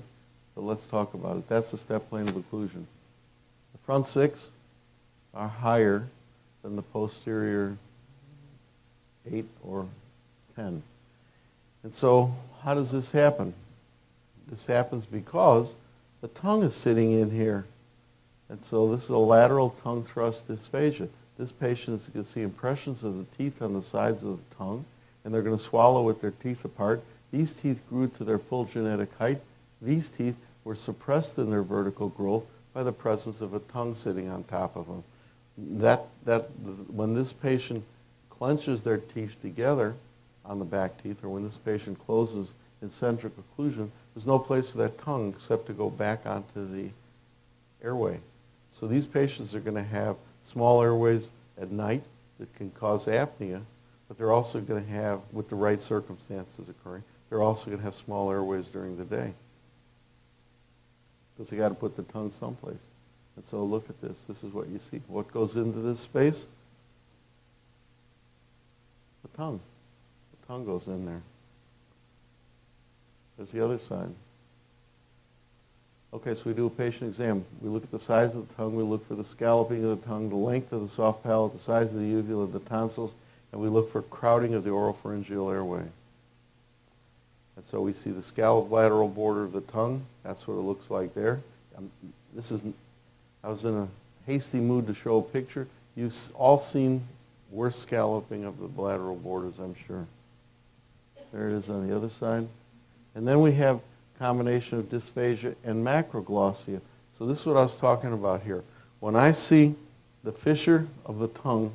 But let's talk about it. That's the step plane of occlusion. The front six are higher than the posterior 8 or 10. And so how does this happen? This happens because the tongue is sitting in here. And so this is a lateral tongue thrust dysphagia. This patient is going to see impressions of the teeth on the sides of the tongue, and they're going to swallow with their teeth apart. These teeth grew to their full genetic height. These teeth were suppressed in their vertical growth by the presence of a tongue sitting on top of them. That, that, when this patient clenches their teeth together on the back teeth, or when this patient closes in centric occlusion, there's no place for that tongue except to go back onto the airway. So these patients are going to have small airways at night that can cause apnea, but they're also going to have, with the right circumstances occurring, they're also going to have small airways during the day. Because they got to put the tongue someplace. And so look at this. This is what you see. What goes into this space? The tongue. The tongue goes in there. There's the other side. Okay, so we do a patient exam. We look at the size of the tongue, we look for the scalloping of the tongue, the length of the soft palate, the size of the uvula, the tonsils, and we look for crowding of the oropharyngeal airway. And so we see the scalloped lateral border of the tongue. That's what it looks like there. Um, this is, I was in a hasty mood to show a picture. You've all seen worse scalloping of the lateral borders, I'm sure. There it is on the other side. And then we have combination of dysphagia and macroglossia. So this is what I was talking about here. When I see the fissure of the tongue,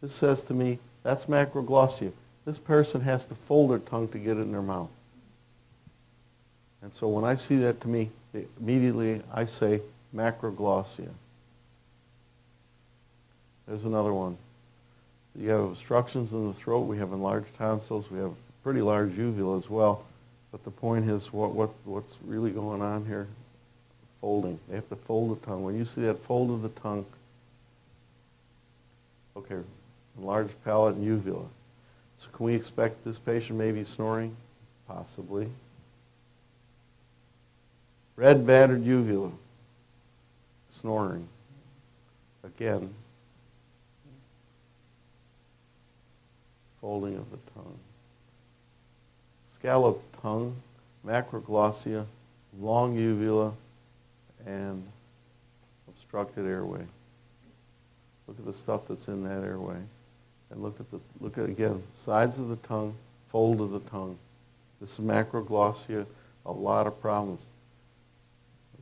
this says to me, that's macroglossia. This person has to fold their tongue to get it in their mouth. And so when I see that to me, immediately I say macroglossia. There's another one. You have obstructions in the throat. We have enlarged tonsils. We have pretty large uvula as well. But the point is, what, what, what's really going on here? folding. They have to fold the tongue. When you see that fold of the tongue, okay, enlarged palate and uvula. So can we expect this patient may be snoring? Possibly. Red battered uvula, snoring. Again, folding of the tongue. Scalloped tongue, macroglossia, long uvula, and obstructed airway. Look at the stuff that's in that airway. And look at the, look at, again, sides of the tongue, fold of the tongue. This is macroglossia, a lot of problems.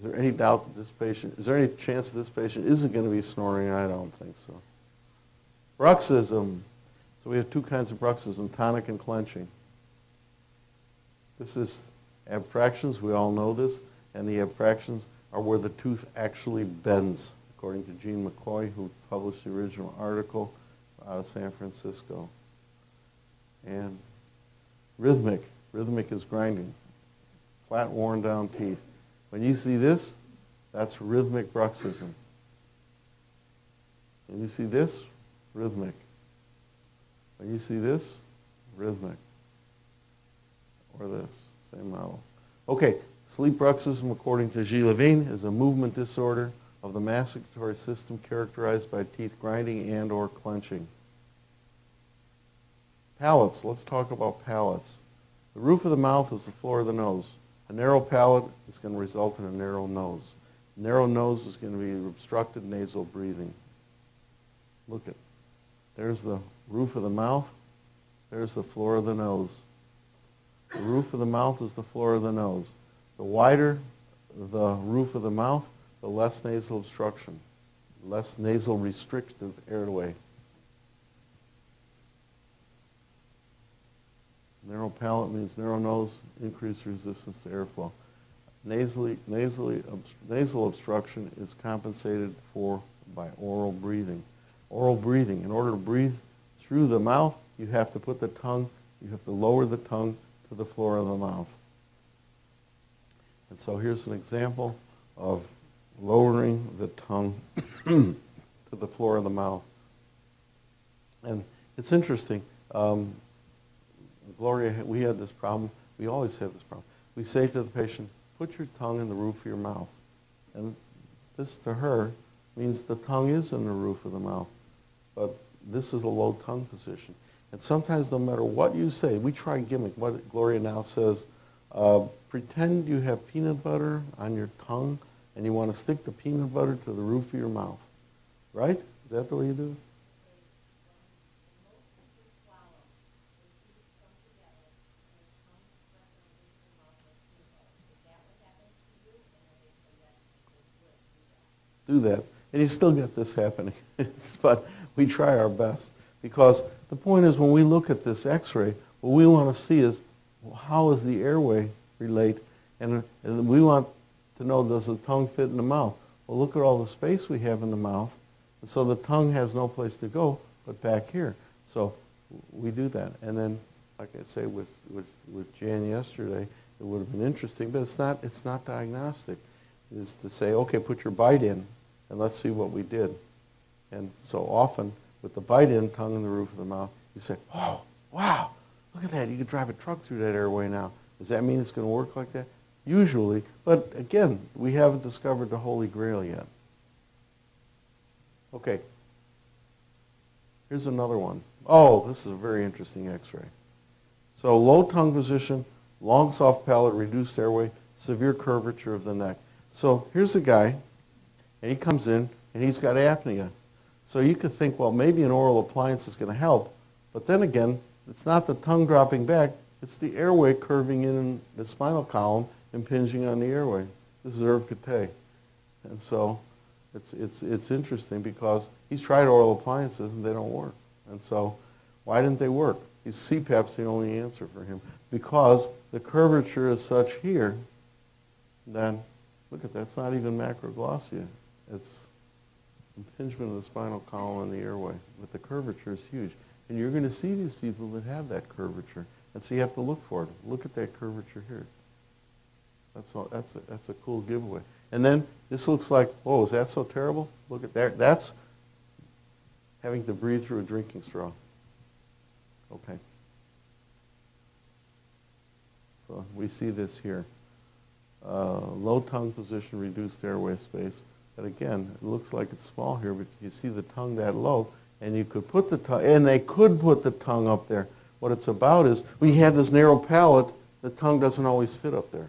Is there any doubt that this patient, is there any chance that this patient isn't going to be snoring? I don't think so. Bruxism. So we have two kinds of bruxism, tonic and clenching. This is abfractions, we all know this, and the abfractions are where the tooth actually bends, according to Gene McCoy, who published the original article out of San Francisco. And rhythmic, rhythmic is grinding, flat, worn down teeth. When you see this, that's rhythmic bruxism. When you see this, rhythmic. When you see this, rhythmic. Or this, same model. Okay, sleep bruxism, according to Gilles Lavigne, is a movement disorder of the masticatory system characterized by teeth grinding and or clenching. Palates, let's talk about palates. The roof of the mouth is the floor of the nose. A narrow palate is going to result in a narrow nose. Narrow nose is going to be obstructed nasal breathing. Look at, there's the roof of the mouth. There's the floor of the nose. The roof of the mouth is the floor of the nose. The wider the roof of the mouth, the less nasal obstruction, less nasal restrictive airway. Narrow palate means narrow nose, increased resistance to airflow. Nasally, nasally, nasal obstruction is compensated for by oral breathing. Oral breathing, in order to breathe through the mouth, you have to put the tongue, you have to lower the tongue to the floor of the mouth. And so here's an example of lowering the tongue to the floor of the mouth. And it's interesting. Um, Gloria, we had this problem. We always have this problem. We say to the patient, put your tongue in the roof of your mouth. And this to her means the tongue is in the roof of the mouth. But this is a low tongue position. And sometimes no matter what you say, we try gimmick. What Gloria now says, uh, pretend you have peanut butter on your tongue and you want to stick the peanut butter to the roof of your mouth. Right? Is that the way you do it? Do that. And you still get this happening. but we try our best. Because the point is when we look at this x-ray, what we want to see is well, how does the airway relate? And, and we want to know does the tongue fit in the mouth? Well, look at all the space we have in the mouth. And so the tongue has no place to go but back here. So we do that. And then, like I say with, with, with Jan yesterday, it would have been interesting, but it's not, it's not diagnostic is to say, okay, put your bite in and let's see what we did. And so often with the bite in, tongue in the roof of the mouth, you say, oh, wow, look at that. You could drive a truck through that airway now. Does that mean it's going to work like that? Usually. But again, we haven't discovered the Holy Grail yet. Okay. Here's another one. Oh, this is a very interesting x-ray. So low tongue position, long soft palate, reduced airway, severe curvature of the neck. So here's a guy, and he comes in, and he's got apnea. So you could think, well, maybe an oral appliance is going to help. But then again, it's not the tongue dropping back, it's the airway curving in the spinal column, impinging on the airway. This is Irv Kate. And so it's, it's, it's interesting because he's tried oral appliances and they don't work. And so why didn't they work? His CPAP's the only answer for him. Because the curvature is such here, then Look at that. It's not even macroglossia. It's impingement of the spinal column and the airway. But the curvature is huge. And you're going to see these people that have that curvature. And so you have to look for it. Look at that curvature here. That's, all, that's, a, that's a cool giveaway. And then this looks like, oh, is that so terrible? Look at that. That's having to breathe through a drinking straw. Okay. So we see this here. Uh, low tongue position, reduced airway space. But again, it looks like it's small here, but you see the tongue that low, and you could put the tongue, and they could put the tongue up there. What it's about is, when you have this narrow palate, the tongue doesn't always fit up there.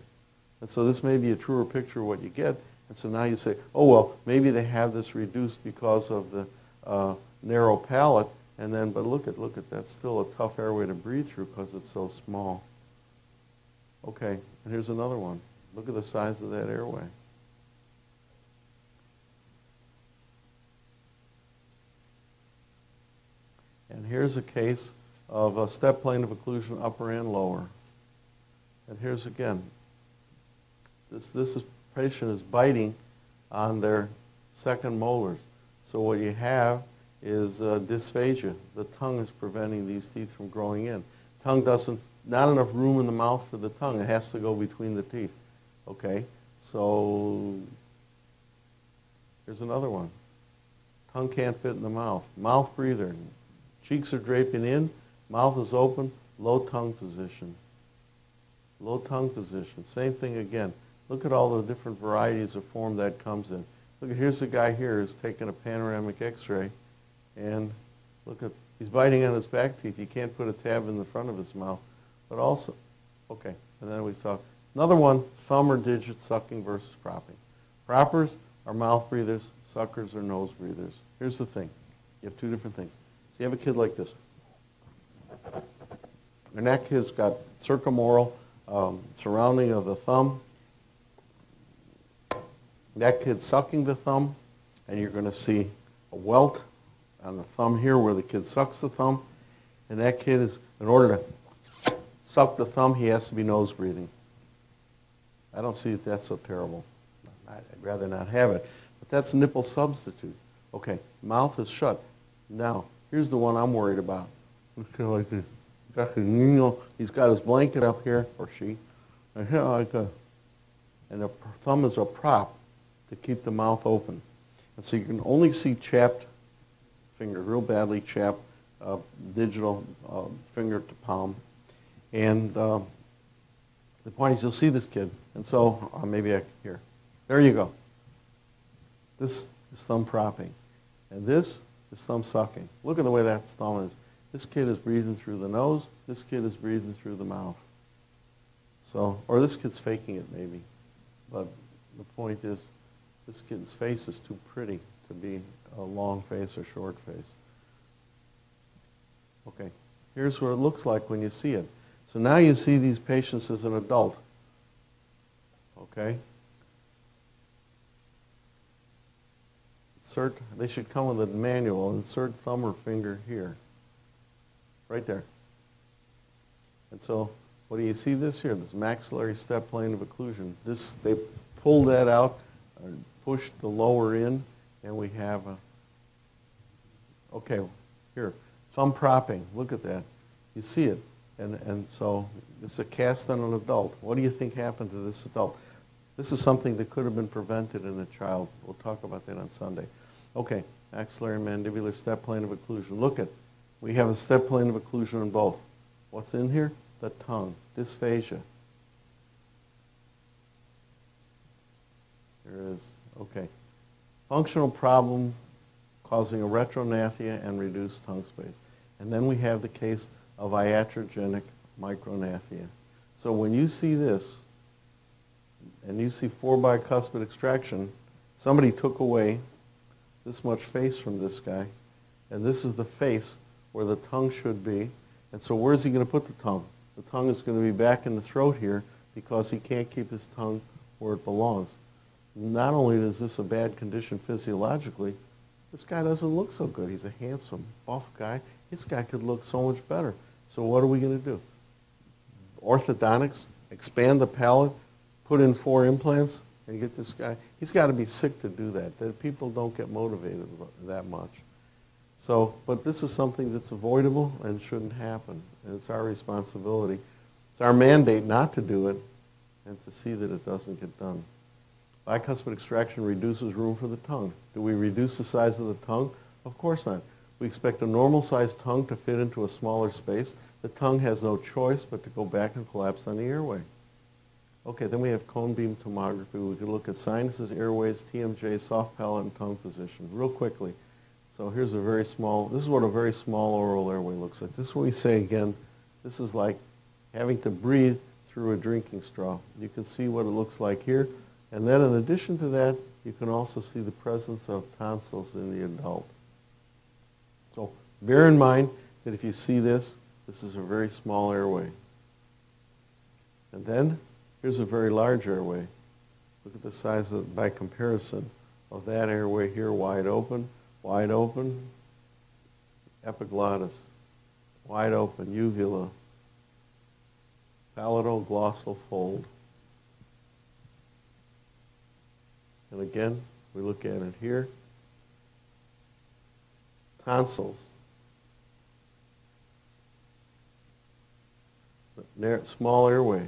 And so this may be a truer picture of what you get. And so now you say, oh, well, maybe they have this reduced because of the uh, narrow palate. And then, but look at, look at that, still a tough airway to breathe through because it's so small. Okay, and here's another one. Look at the size of that airway. And here's a case of a step plane of occlusion upper and lower. And here's again, this, this is, patient is biting on their second molars. So what you have is uh, dysphagia. The tongue is preventing these teeth from growing in. Tongue doesn't, not enough room in the mouth for the tongue. It has to go between the teeth. Okay, so here's another one. Tongue can't fit in the mouth. Mouth breather. Cheeks are draping in, mouth is open, low tongue position. Low tongue position. Same thing again. Look at all the different varieties of form that comes in. Look, here's a guy here who's taking a panoramic x-ray, and look at, he's biting on his back teeth. You can't put a tab in the front of his mouth. But also, okay, and then we saw another one, thumb or digit sucking versus propping. Proppers are mouth breathers, suckers are nose breathers. Here's the thing. You have two different things. So you have a kid like this. Their neck has got circumoral um, surrounding of the thumb. That kid's sucking the thumb, and you're going to see a welt on the thumb here where the kid sucks the thumb. And that kid is, in order to suck the thumb, he has to be nose breathing. I don't see that that's so terrible. I'd rather not have it. But that's nipple substitute. Okay, mouth is shut. Now, here's the one I'm worried about. Like. He's got his blanket up here, or she, and here a, and thumb is a prop to keep the mouth open. And so you can only see chapped finger, real badly chapped, uh, digital uh, finger to palm. And uh, the point is you'll see this kid. And so uh, maybe I here. There you go. This is thumb propping. And this is thumb sucking. Look at the way that thumb is. This kid is breathing through the nose. This kid is breathing through the mouth. So, or this kid's faking it maybe. But the point is, this kid's face is too pretty to be a long face or short face. Okay, here's what it looks like when you see it. So now you see these patients as an adult. Okay? Insert, they should come with a manual. Insert thumb or finger here. Right there. And so, what do you see this here? This maxillary step plane of occlusion. This, they pulled that out, or pushed the lower in, and we have a, okay, here, thumb propping. Look at that. You see it. And, and so it's a cast on an adult. What do you think happened to this adult? This is something that could have been prevented in a child. We'll talk about that on Sunday. Okay, maxillary mandibular step plane of occlusion. Look at, we have a step plane of occlusion in both. What's in here? The tongue, dysphagia. There is, okay. Functional problem causing a retrognathia and reduced tongue space. And then we have the case of iatrogenic micrognathia. So when you see this, and you see four bicuspid extraction, somebody took away this much face from this guy, and this is the face where the tongue should be. And so where's he going to put the tongue? The tongue is going to be back in the throat here because he can't keep his tongue where it belongs. Not only is this a bad condition physiologically, this guy doesn't look so good. He's a handsome, buff guy. This guy could look so much better. So what are we going to do? Orthodontics, expand the palate, put in four implants, and get this guy. He's got to be sick to do that. That people don't get motivated that much. So, but this is something that's avoidable and shouldn't happen. And it's our responsibility. It's our mandate not to do it, and to see that it doesn't get done. Bicuspid extraction reduces room for the tongue. Do we reduce the size of the tongue? Of course not. We expect a normal-sized tongue to fit into a smaller space. The tongue has no choice but to go back and collapse on the airway. Okay, then we have cone beam tomography. We can look at sinuses, airways, TMJ, soft palate, and tongue position real quickly. So here's a very small, this is what a very small oral airway looks like. This is what we say again, this is like having to breathe through a drinking straw. You can see what it looks like here. And then in addition to that, you can also see the presence of tonsils in the adult. Bear in mind that if you see this, this is a very small airway. And then here's a very large airway. Look at the size of, by comparison of that airway here, wide open, wide open, epiglottis, wide open, uvula, palatoglossal fold. And again, we look at it here. Tonsils. Small airway.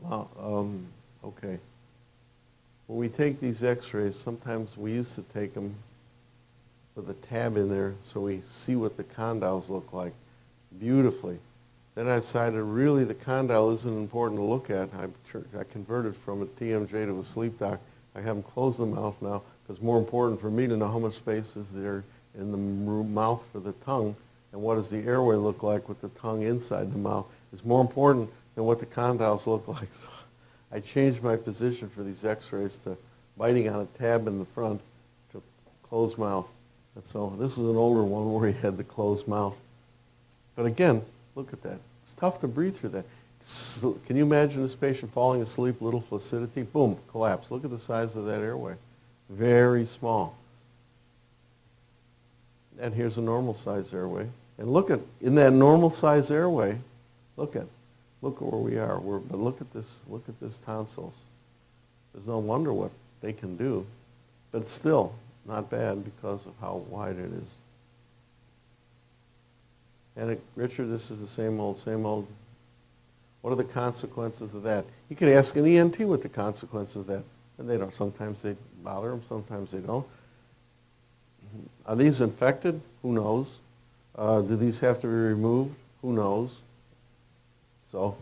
Wow, um, okay. When we take these x-rays, sometimes we used to take them with a tab in there so we see what the condyles look like beautifully. Then I decided really the condyle isn't important to look at. I, I converted from a TMJ to a sleep doc. I have them close the mouth now because more important for me to know how much space is there in the mouth for the tongue and what does the airway look like with the tongue inside the mouth. It's more important than what the condyles look like. So I changed my position for these x-rays to biting on a tab in the front to closed mouth. And so this is an older one where he had the closed mouth. But again, look at that. It's tough to breathe through that. Can you imagine this patient falling asleep, little flaccidity, boom, collapse. Look at the size of that airway. Very small. And here's a normal size airway. And look at, in that normal size airway, look at, look where we are. We're, but look at this, look at this tonsils. There's no wonder what they can do. But still not bad because of how wide it is. And it, Richard, this is the same old, same old. What are the consequences of that? You could ask an ENT what the consequences of that. And they don't. Sometimes they bother them, sometimes they don't. Are these infected? Who knows? Uh, do these have to be removed? Who knows? So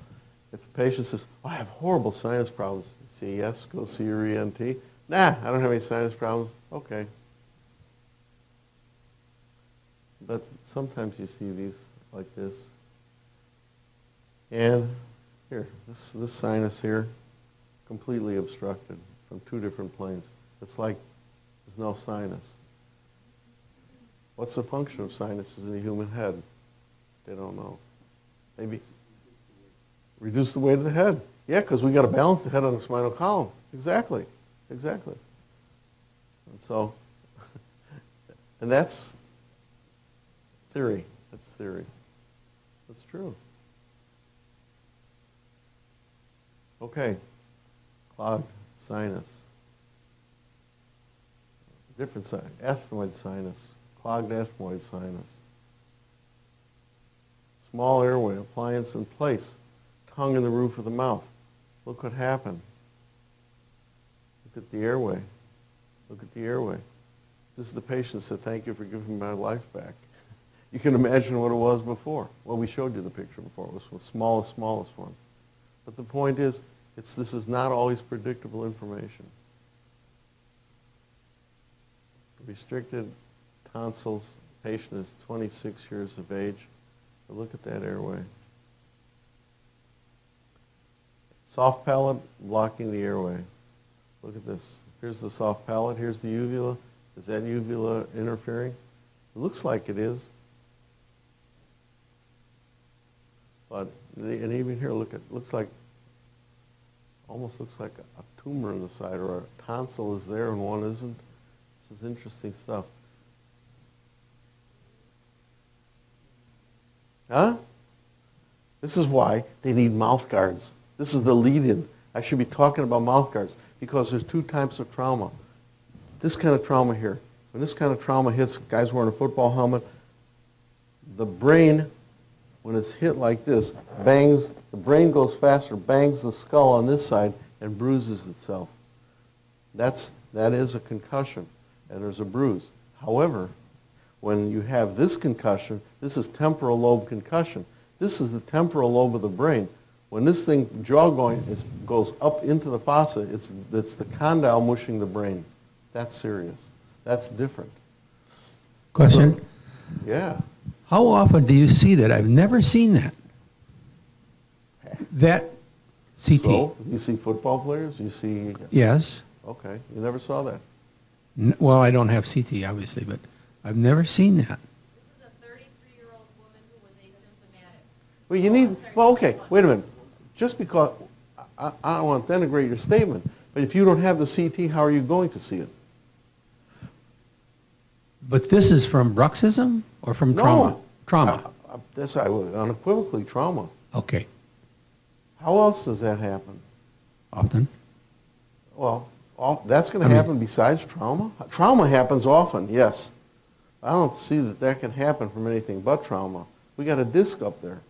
if a patient says, oh, I have horrible sinus problems, say yes, go see your ENT. Nah, I don't have any sinus problems. Okay. But sometimes you see these like this. And here, this, this sinus here, completely obstructed from two different planes. It's like there's no sinus. What's the function of sinuses in the human head? They don't know. Maybe reduce the weight of the head. Yeah, because we got to balance the head on the spinal column. Exactly, exactly. And so, and that's theory. That's theory. That's true. Okay, clogged sinus. Different sinus, ethmoid sinus, clogged ethmoid sinus. Small airway, appliance in place, tongue in the roof of the mouth. Look what happened. Look at the airway. Look at the airway. This is the patient said, thank you for giving my life back. You can imagine what it was before. Well, we showed you the picture before. It was the smallest, smallest one. But the point is, it's, this is not always predictable information. Restricted tonsils, patient is 26 years of age. But look at that airway. Soft palate blocking the airway. Look at this. Here's the soft palate. Here's the uvula. Is that uvula interfering? It looks like it is. But, and even here, look at, looks like, almost looks like a, tumor in the side, or a tonsil is there and one isn't. This is interesting stuff. Huh? This is why they need mouth guards. This is the lead-in. I should be talking about mouth guards because there's two types of trauma. This kind of trauma here. When this kind of trauma hits, guys wearing a football helmet, the brain, when it's hit like this, bangs the brain goes faster, bangs the skull on this side, and bruises itself. That's, that is a concussion, and there's a bruise. However, when you have this concussion, this is temporal lobe concussion. This is the temporal lobe of the brain. When this thing, jaw going, is, goes up into the fossa, it's, it's the condyle mushing the brain. That's serious. That's different. Question, Yeah. how often do you see that? I've never seen that. That CT. So, you see football players, you see, Yes. okay, you never saw that. N- Well, I don't have CT, obviously, but I've never seen that. This is a 33-year-old woman who was asymptomatic. Well, you need, well, okay, wait a minute. Just because, I, I don't want to denigrate your statement, but if you don't have the CT, how are you going to see it? But this is from bruxism or from No. trauma? Trauma. That's, I would, unequivocally trauma. Okay. How else does that happen? Often. Well, all, that's going I to mean- happen besides trauma? Trauma happens often, yes. I don't see that that can happen from anything but trauma. We got a disc up there.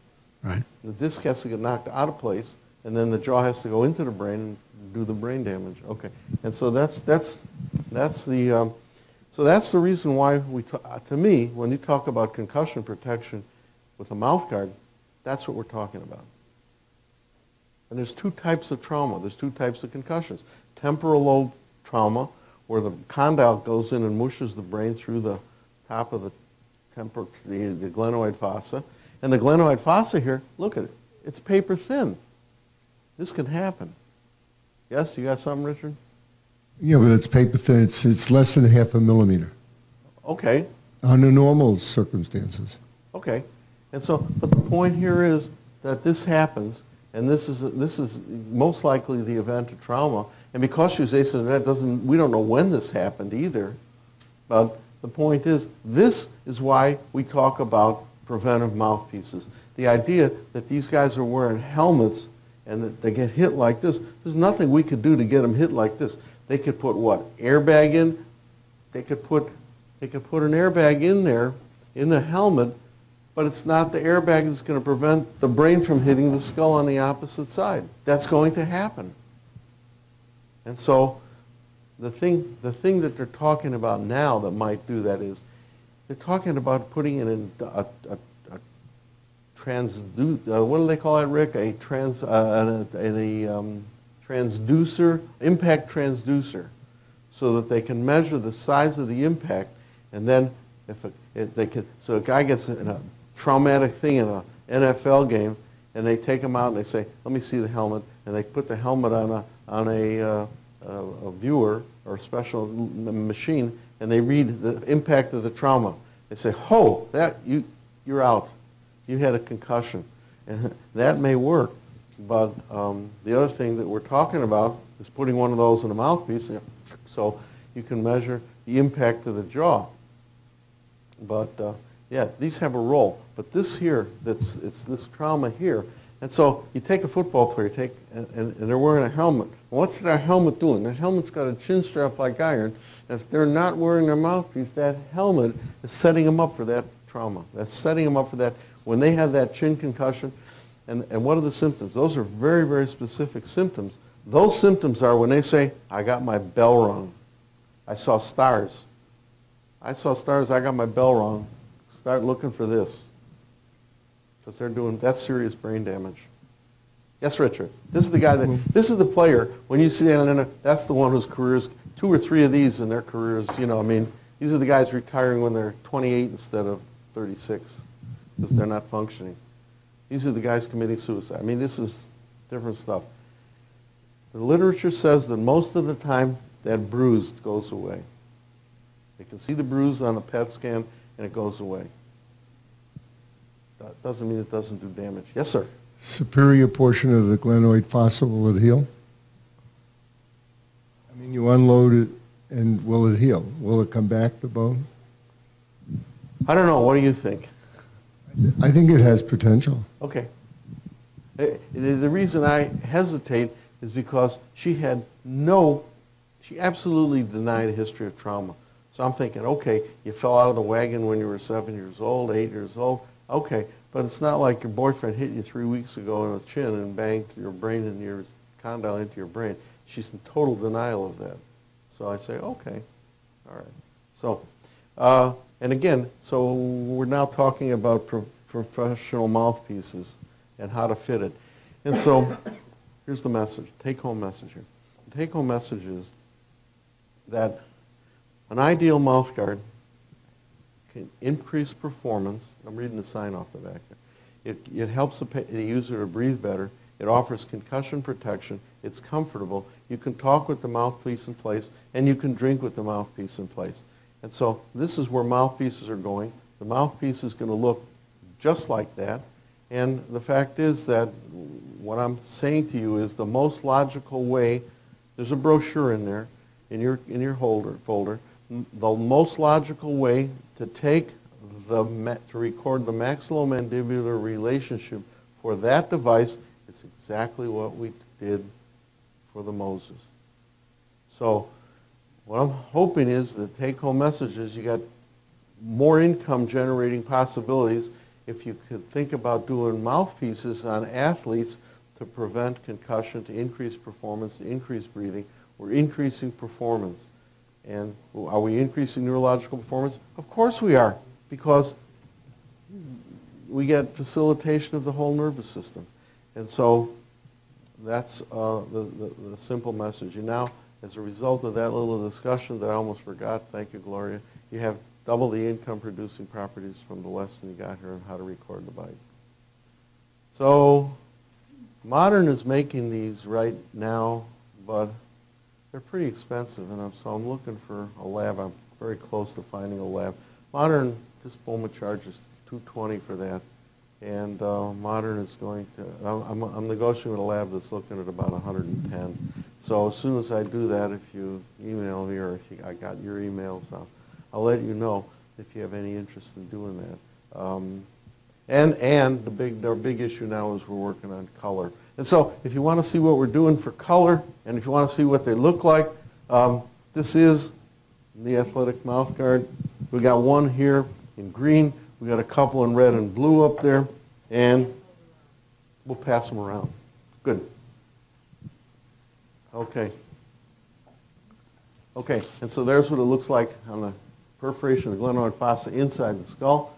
Right. The disc has to get knocked out of place, and then the jaw has to go into the brain and do the brain damage. Okay, and so that's that's that's the um, so that's the reason why we ta- to me when you talk about concussion protection with a mouth guard, that's what we're talking about. And there's two types of trauma. There's two types of concussions: temporal lobe trauma, where the condyle goes in and mushes the brain through the top of the tempor- the, the glenoid fossa. And the glenoid fossa here, look at it. It's paper thin. This can happen. Yes, you got something, Richard? Yeah, but it's paper thin. It's, it's less than half a millimeter Okay, under normal circumstances. okay. And so, but the point here is that this happens, and this is, this is most likely the event of trauma. And because she was asymptomatic, doesn't, we don't know when this happened either. But the point is, this is why we talk about preventive mouthpieces. The idea that these guys are wearing helmets and that they get hit like this, there's nothing we could do to get them hit like this. They could put what? Airbag in? They could put, they could put an airbag in there, in the helmet, but it's not the airbag that's going to prevent the brain from hitting the skull on the opposite side. That's going to happen. And so the thing, the thing that they're talking about now that might do that is they're talking about putting in a, a, a, a transdu, uh, what do they call it, Rick? A trans, uh, a, a, um, transducer, impact transducer, so that they can measure the size of the impact, and then if a, if they can, so a guy gets in a traumatic thing in a NFL game, and they take him out and they say, let me see the helmet, and they put the helmet on a on a, uh, a, a viewer or a special machine, and they read the impact of the trauma. They say, "Oh, that you you're out. You had a concussion," and that may work. But um, the other thing that we're talking about is putting one of those in a mouthpiece, so you can measure the impact of the jaw. But uh, yeah, these have a role. But this here, that's it's this trauma here. And so you take a football player, take and, and, and they're wearing a helmet. What's their helmet doing? That helmet's got a chin strap like iron. If they're not wearing their mouthpiece, that helmet is setting them up for that trauma. That's setting them up for that. When they have that chin concussion, and, and what are the symptoms? Those are very, very specific symptoms. Those symptoms are when they say, I got my bell rung. I saw stars. I saw stars, I got my bell rung. Start looking for this. Because they're doing, that's serious brain damage. Yes, Richard. This is the guy that, this is the player, when you see that, that's the one whose careers, two or three of these in their careers, you know, I mean, these are the guys retiring when they're 28 instead of 36, because they're not functioning. These are the guys committing suicide. I mean, this is different stuff. The literature says that most of the time, that bruise goes away. They can see the bruise on a PET scan, and it goes away. That doesn't mean it doesn't do damage. Yes, sir. Superior portion of the glenoid fossa, will it heal? I mean, you unload it, and will it heal? Will it come back, the bone? I don't know. What do you think? I think it has potential. Okay. Eh, The the reason I hesitate is because she had no, she absolutely denied a history of trauma. So I'm thinking, okay, you fell out of the wagon when you were seven years old, eight years old. Okay, But it's not like your boyfriend hit you three weeks ago in the chin and banged your brain and your condyle into your brain. She's in total denial of that. So I say, okay, all right. So, uh, and again, so we're now talking about pro- professional mouthpieces and how to fit it. And so, here's the message, take-home message here. The take-home message is that an ideal mouth guard can increase performance. I'm reading the sign off the back there. It, it helps the, the user to breathe better. It offers concussion protection. It's comfortable. You can talk with the mouthpiece in place, and you can drink with the mouthpiece in place. And so this is where mouthpieces are going. The mouthpiece is going to look just like that. And the fact is that what I'm saying to you is the most logical way, there's a brochure in there, in your, in your holder, folder, the most logical way to take the, to record the maxillomandibular relationship for that device is exactly what we did for the Moses. So what I'm hoping is the take-home message is you got more income generating possibilities if you could think about doing mouthpieces on athletes to prevent concussion, to increase performance, to increase breathing. We're increasing performance. And are we increasing neurological performance? Of course we are, because we get facilitation of the whole nervous system. And so that's uh, the, the, the simple message. And now, as a result of that little discussion that I almost forgot, thank you, Gloria, you have double the income producing properties from the lesson you got here on how to record the bite. So Modern is making these right now, but they're pretty expensive, and I'm, so I'm looking for a lab. I'm very close to finding a lab. Modern, this Boma charges 220 for that, and uh, Modern is going to. I'm, I'm, negotiating with a lab that's looking at about 110. So as soon as I do that, if you email me or if you, I got your emails, I'll, I'll let you know if you have any interest in doing that. Um, and, and the big, their big issue now is we're working on color. And so if you want to see what we're doing for color, and if you want to see what they look like, um, this is the athletic mouth guard. We got one here in green. We got a couple in red and blue up there. And we'll pass them around. Good. Okay. Okay, and so there's what it looks like on the perforation of the glenoid fossa inside the skull.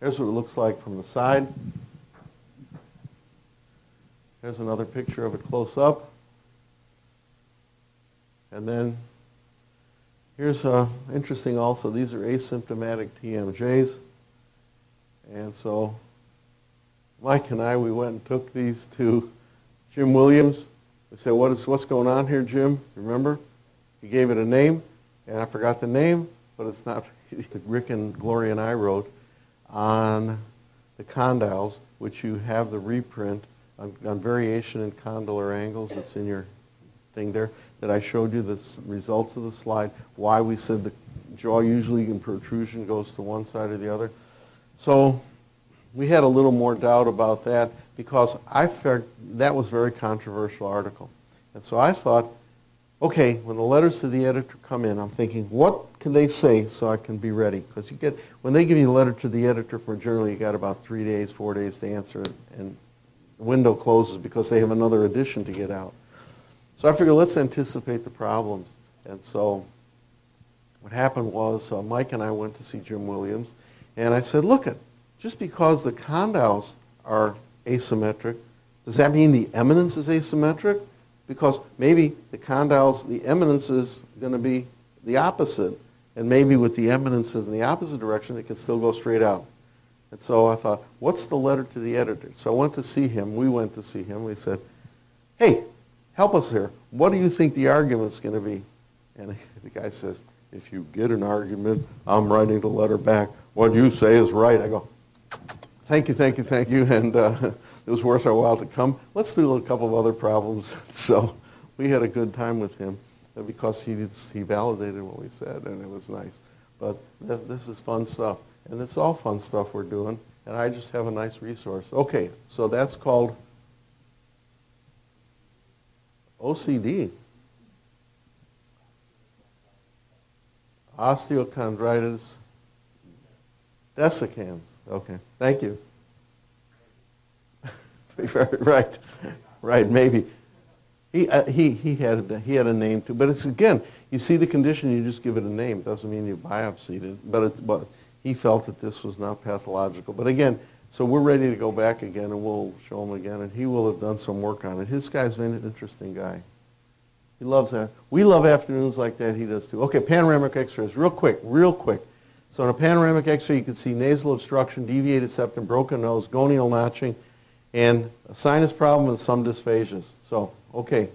Here's what it looks like from the side. Here's another picture of it close up. And then here's uh, interesting also, these are asymptomatic TMJs. And so Mike and I, we went and took these to Jim Williams. We said, what is, what's going on here, Jim? Remember? He gave it a name, and I forgot the name, but it's not, Rick and Gloria and I wrote on the condyles, which you have the reprint on, on variation in condylar angles. It's in your thing there that I showed you the results of the slide, why we said the jaw usually in protrusion goes to one side or the other. So we had a little more doubt about that because I felt that was a very controversial article. And so I thought, okay, when the letters to the editor come in, I'm thinking, what can they say so I can be ready? Because you get, when they give you a letter to the editor for a journal, you got about three days, four days to answer it, and window closes because they have another edition to get out. So I figured, let's anticipate the problems. And so what happened was uh, Mike and I went to see Jim Williams, and I said, look, it, just because the condyles are asymmetric, does that mean the eminence is asymmetric? Because maybe the condyles, the eminence is going to be the opposite, and maybe with the eminence in the opposite direction, it can still go straight out. And so I thought, what's the letter to the editor? So I went to see him. We went to see him. We said, hey, help us here. What do you think the argument's going to be? And the guy says, if you get an argument, I'm writing the letter back. What you say is right. I go, thank you, thank you, thank you. And uh, it was worth our while to come. Let's do a couple of other problems. So we had a good time with him uh, because he, he validated what we said, and it was nice. But th- this is fun stuff. And it's all fun stuff we're doing. And I just have a nice resource. Okay, so that's called OCD. Osteochondritis dissecans. Okay, thank you. Right, right, maybe. He, uh, he, he had, a- he had a name too, but it's, again, you see the condition, you just give it a name, It doesn't mean you biopsied it, but it's, but he felt that this was not pathological. But again, so we're ready to go back again, and we'll show him again, and he will have done some work on it. His guy's been an interesting guy. He loves that. We love afternoons like that, he does too. Okay, panoramic x-rays, real quick, real quick. So in a panoramic x-ray, you can see nasal obstruction, deviated septum, broken nose, gonial notching, and a sinus problem and some dysphagias. So, okay,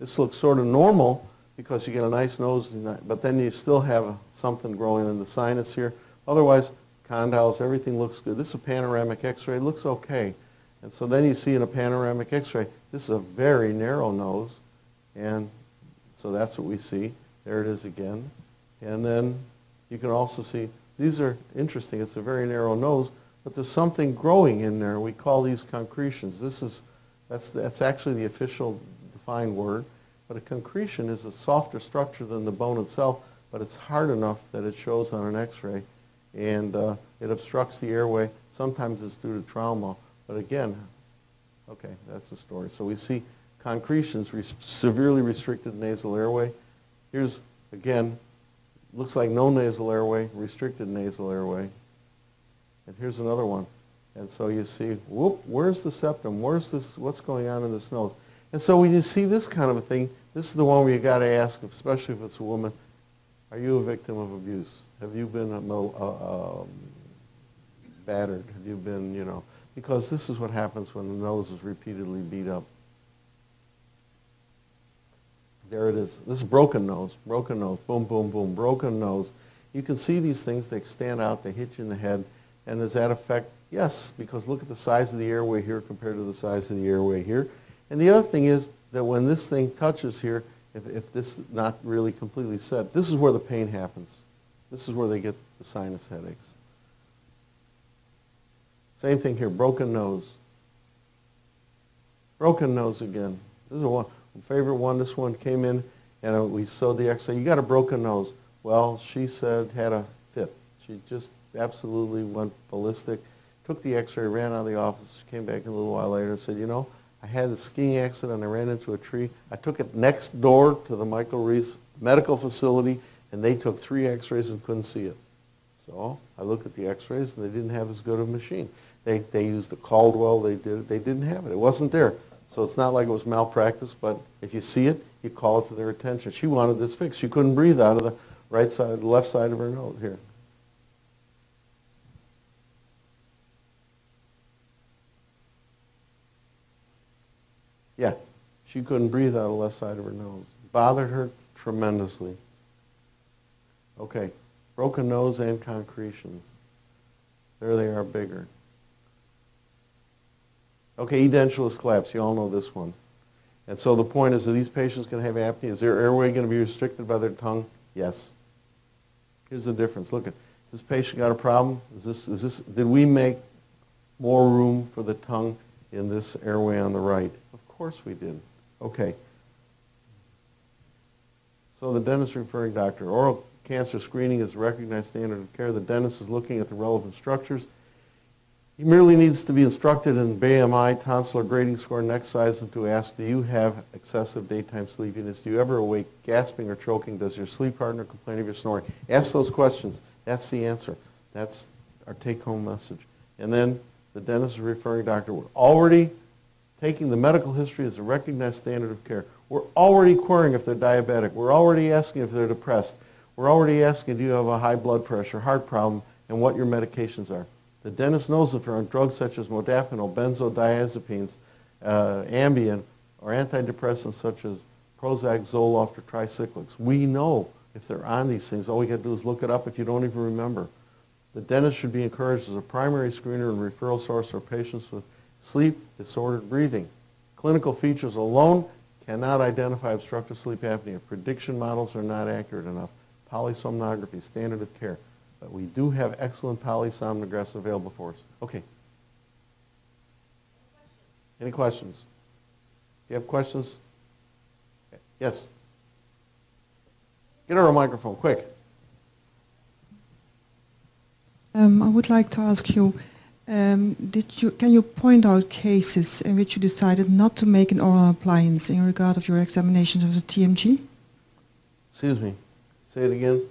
this looks sort of normal because you get a nice nose, but then you still have something growing in the sinus here. Otherwise, condyles, everything looks good. This is a panoramic x-ray, looks okay. And so then you see in a panoramic x-ray, this is a very narrow nose, and so that's what we see. There it is again. And then you can also see, these are interesting. It's a very narrow nose, but there's something growing in there. We call these concretions. This is, that's, that's actually the official defined word. But a concretion is a softer structure than the bone itself, but it's hard enough that it shows on an x-ray. And uh, it obstructs the airway. Sometimes it's due to trauma. But again, Okay, that's the story. So we see concretions, res- severely restricted nasal airway. Here's, again, looks like no nasal airway, restricted nasal airway. And here's another one. And so you see, whoop, where's the septum? Where's this, what's going on in this nose? And so when you see this kind of a thing, this is the one where you got to ask, especially if it's a woman, are you a victim of abuse? Have you been a, mol- uh, um, battered? Have you been, you know, because this is what happens when the nose is repeatedly beat up. There it is. This is broken nose, broken nose, boom, boom, boom, broken nose. You can see these things, they stand out, they hit you in the head. And does that affect? Yes, because look at the size of the airway here compared to the size of the airway here. And the other thing is that when this thing touches here, if, if this is not really completely set, this is where the pain happens. This is where they get the sinus headaches. Same thing here, broken nose. Broken nose again. This is a one, favorite one. This one came in and uh, we sewed the x-ray. You got a broken nose. Well, she said had a fit. She just absolutely went ballistic. Took the x-ray, ran out of the office. Came back a little while later and said, you know, I had a skiing accident. I ran into a tree. I took it next door to the Michael Reese medical facility and they took three x-rays and couldn't see it. So I looked at the x-rays and they didn't have as good a machine. They, they used the Caldwell, they did, they didn't have it. It wasn't there. So it's not like it was malpractice, but if you see it, you call it to their attention. She wanted this fixed. She couldn't breathe out of the right side, the left side of her nose here. Yeah, she couldn't breathe out of the left side of her nose. Bothered her tremendously. Okay, broken nose and concretions. There they are bigger. Okay, edentulous collapse. You all know this one. And so the point is, are these patients going to have apnea? Is their airway going to be restricted by their tongue? Yes. Here's the difference. Look at this patient got a problem. Is this, is this, did we make more room for the tongue in this airway on the right? Of course we did. Okay. So the dentist referring doctor, oral cancer screening is a recognized standard of care. The dentist is looking at the relevant structures. He merely needs to be instructed in BMI, tonsillar grading score, neck size, and to ask, do you have excessive daytime sleepiness? Do you ever awake gasping or choking? Does your sleep partner complain of your snoring? Ask those questions. That's the answer. That's our take-home message. And then the dentist is referring doctor. We're already taking the medical history as a recognized standard of care. We're already querying if they're diabetic. We're already asking if they're depressed. We're already asking, do you have a high blood pressure, heart problem, and what your medications are. The dentist knows if they're on drugs such as modafinil, benzodiazepines, uh, Ambien, or antidepressants such as Prozac, Zoloft, or tricyclics. We know if they're on these things. All we got to do is look it up if you don't even remember. The dentist should be encouraged as a primary screener and referral source for patients with sleep disordered breathing. Clinical features alone cannot identify obstructive sleep apnea. Prediction models are not accurate enough. Polysomnography, standard of care. But we do have excellent polysomnographs available for us. Okay. Any questions? Do you have questions? Yes. Get her a microphone, quick. Um, I would like to ask you, um, did you, can you point out cases in which you decided not to make an oral appliance in regard of your examinations of the TMJ? Excuse me, say it again?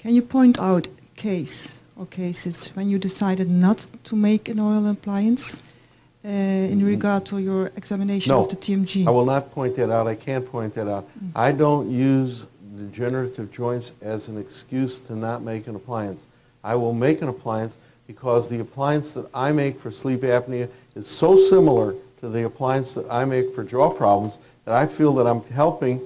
Can you point out case or cases when you decided not to make an oral appliance uh, in regard to your examination No, of the TMJ? I will not point that out. I can't point that out. I don't use degenerative joints as an excuse to not make an appliance. I will make an appliance because the appliance that I make for sleep apnea is so similar to the appliance that I make for jaw problems that I feel that I'm helping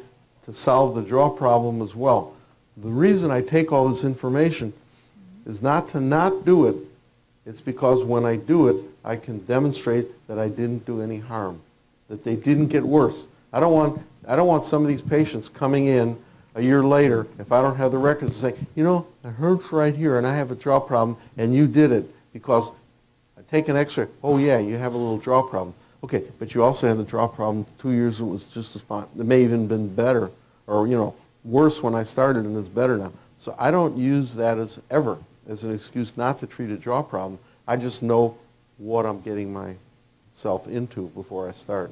to solve the jaw problem as well. The reason I take all this information is not to not do it. It's because when I do it, I can demonstrate that I didn't do any harm, that they didn't get worse. I don't want, I don't want some of these patients coming in a year later, if I don't have the records, to say, you know, it hurts right here and I have a jaw problem and you did it because I take an x-ray. Oh yeah, you have a little jaw problem. Okay, but you also had the jaw problem two years it was just as fine. It may even been better or, you know, worse when I started and it's better now. So I don't use that as ever as an excuse not to treat a jaw problem. I just know what I'm getting myself into before I start.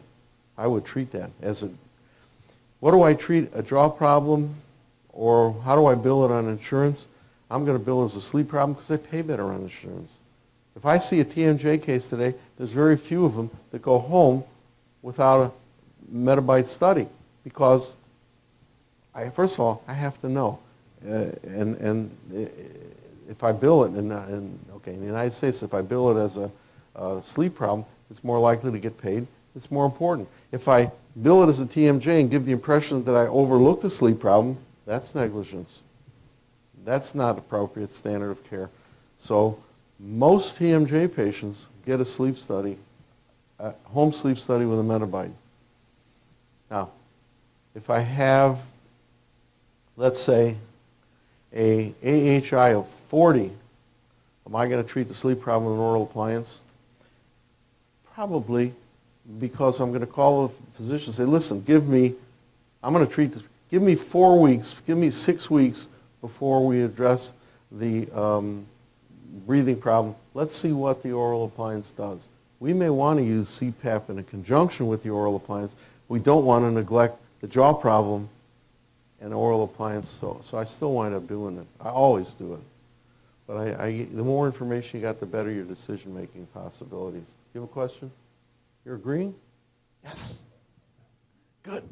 I would treat that as a, what do I treat a jaw problem or how do I bill it on insurance? I'm going to bill it as a sleep problem because they pay better on insurance. If I see a TMJ case today, there's very few of them that go home without a metabite study because I, first of all, I have to know. Uh, and, and i- if I bill it, in, uh, in, okay, in the United States, if I bill it as a, a sleep problem, it's more likely to get paid. It's more important. If I bill it as a TMJ and give the impression that I overlooked a sleep problem, that's negligence. That's not appropriate standard of care. So most TMJ patients get a sleep study, a home sleep study with a metabite. Now, if I have, let's say, a AHI of 40, am I going to treat the sleep problem with an oral appliance? Probably, because I'm going to call the physician and say, listen, give me, I'm going to treat this, give me four weeks, give me six weeks before we address the um, breathing problem. Let's see what the oral appliance does. We may want to use CPAP in conjunction with the oral appliance. We don't want to neglect the jaw problem and oral appliance, so, so I still wind up doing it. I always do it. But I, I, the more information you got, the better your decision-making possibilities. You have a question? You're agreeing? Yes. Good.